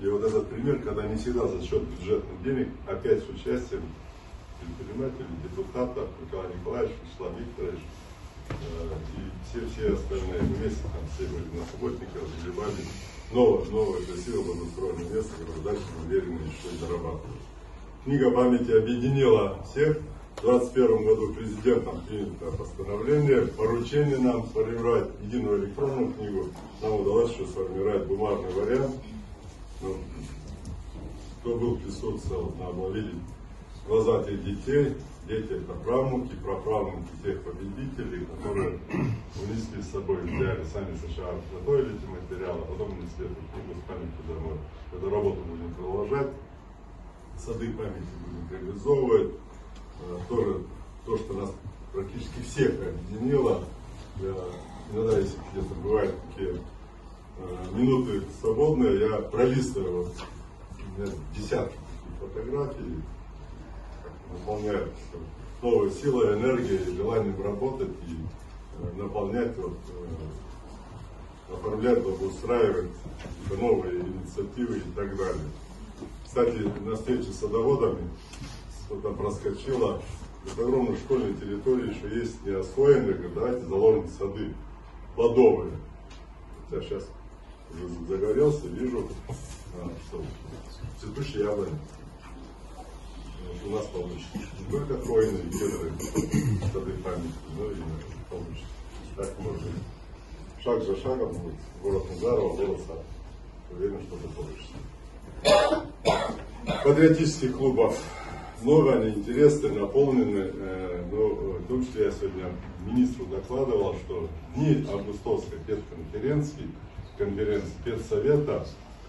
И вот этот пример, когда не всегда за счет бюджетных денег, опять с участием предпринимателей, депутатов, Николай Николаевич, Вячеслав Викторович, э, и все-все остальные вместе там все были на субботнике, разгребали новое, новое, красивое, благоустроенное место, которое дальше уверены еще и дорабатывать. Книга памяти объединила всех. В 2021 году президентом принято постановление, поручение нам сформировать единую электронную книгу. Нам удалось еще сформировать бумажный вариант. Ну, кто был присутствовал, надо видеть глаза тех детей, дети это правнуки, праправнуки тех победителей, которые *clears throat* унесли с собой, взяли, сами сначала готовили эти материалы, а потом унесли эту книгу с памятью домой. Эту работу будем продолжать, сады памяти будем реализовывать. Э, тоже то, что нас практически всех объединило. Я, иногда, если где-то бывают такие э, минуты свободные, я пролистываю вот, десятки фотографий, наполняет новой силой, энергией, желанием работать и э, наполнять, вот, э, оформлять, благоустраивать новые инициативы и так далее. Кстати, на встрече с садоводами, что там проскочило, в огромной школьной территории еще есть неосвоенные, давайте заложим сады плодовые. Я сейчас загорелся, вижу, а, что цветущие яблони у нас получится. Не только хвойные кедры, сады памяти, но и получится. Так можно. Шаг за шагом будет город Назарова, город Сад. Уверен, что это получится. Патриотических клубов много, они интересны, наполнены. Э, но в том числе я сегодня министру докладывал, что дни августовской педконференции, конференции педсовета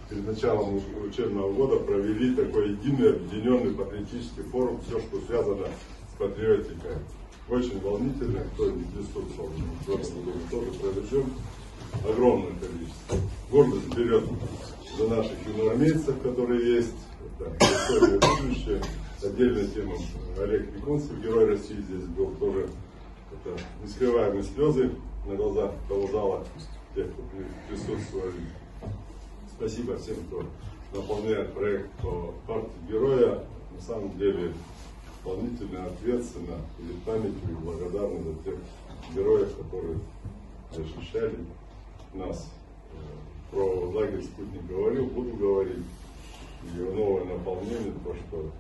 перед началом учебного года провели такой единый объединенный патриотический форум, все, что связано с патриотикой. Очень волнительно, кто не присутствовал в этом году, тоже проведем огромное количество. Гордость берет за наших юноармейцев, которые есть, это история будущее. Отдельная тема Олег Пекунцев, герой России здесь был тоже это нескрываемые слезы на глазах того зала, тех, кто присутствовали. Спасибо всем, кто наполняет проект по партии героя. На самом деле дополнительно ответственно перед памятью и благодарны за тех героев, которые защищали нас. Э, про лагерь «Спутник» говорил, буду говорить. И новое наполнение, то, что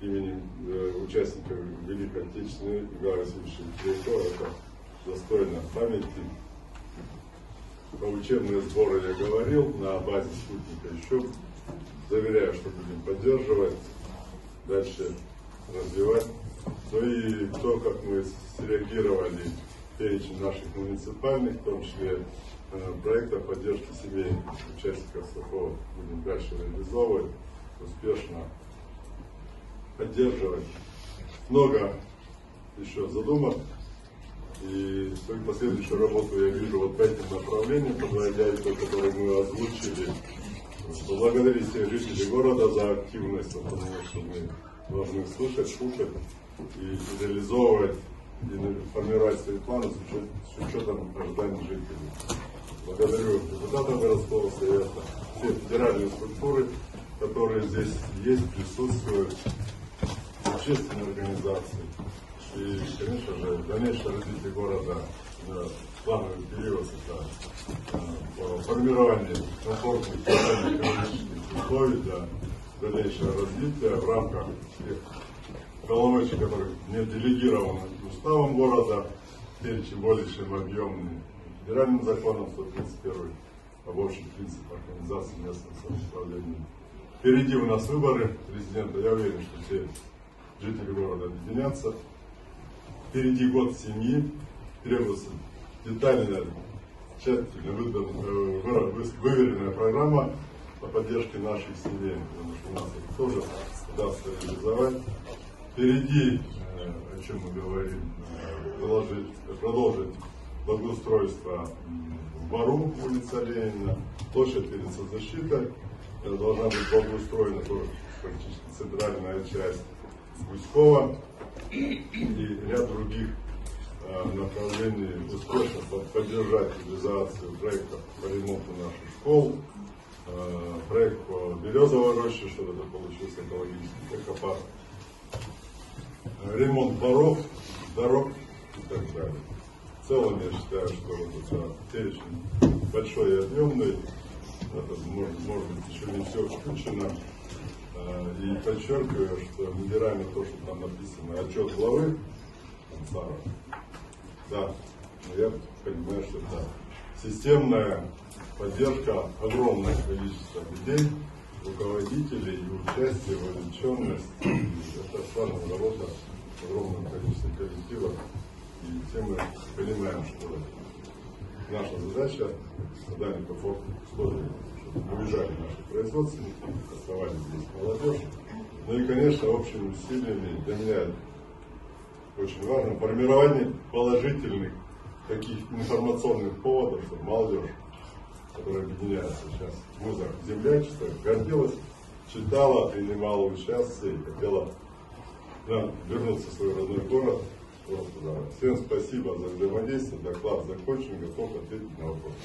именем э, участников Великой Отечественной Васильевича Кириллова, это достойно памяти. Про учебные сборы я говорил на базе спутника еще. Заверяю, что будем поддерживать, дальше развивать. Ну и то, как мы среагировали перечень наших муниципальных, в том числе э, проектов поддержки семей участников СОХО будем дальше реализовывать успешно поддерживать. Много еще задумок. И свою последующую работу я вижу вот по этим направлениям, подводя итог, который мы озвучили. Поблагодарить всех жителей города за активность, потому что мы должны слышать, слушать и реализовывать и формировать свои планы с, учет, с учетом ожиданий жителей. Благодарю депутатов городского совета, все федеральные структуры, которые здесь есть, присутствуют общественные организации. И, конечно же, дальнейшее развитие города на плановый период это э, формирование комфортных экономических условий для дальнейшего развития в рамках тех полномочий, которые не делегированы уставом города, перечень более чем объемный федеральным законом 131 об общих принципах организации местного самоуправления. Впереди у нас выборы президента. Я уверен, что все жители города объединятся. Впереди год семьи, требуется детальная, тщательно выдан, выверенная программа по поддержке наших семей, потому что у нас это тоже удастся реализовать. Впереди, э, о чем мы говорим, продолжить, э, продолжить благоустройство Бару, улица Ленина, площадь перед соцзащитой, должна быть благоустроена тоже практически центральная часть Гуськова и ряд других э, направлений успешно поддержать реализацию проектов по ремонту наших школ, э, проект по Березовой роще, чтобы это получился экологический экопарк, э, ремонт дорог, дорог и так далее. В целом я считаю, что это перечень большой и объемный, это может, может быть еще не все включено. И подчеркиваю, что набираем то, что там написано, отчет главы Ансара. Да, я понимаю, что это системная поддержка, огромное количество людей, руководителей и участие, вовлеченность. Это сложная работа в огромном количестве коллективов. И все мы понимаем, что наша задача создание комфортных условий уезжали наши производственники, оставались здесь молодежь. Ну и, конечно, общими усилиями для меня очень важно формирование положительных таких информационных поводов, чтобы молодежь, которая объединяется сейчас в вузах землячества, гордилась, читала, принимала участие и хотела да, вернуться в свой родной город. Просто, да. Всем спасибо за взаимодействие. Доклад закончен. Готов ответить на вопросы.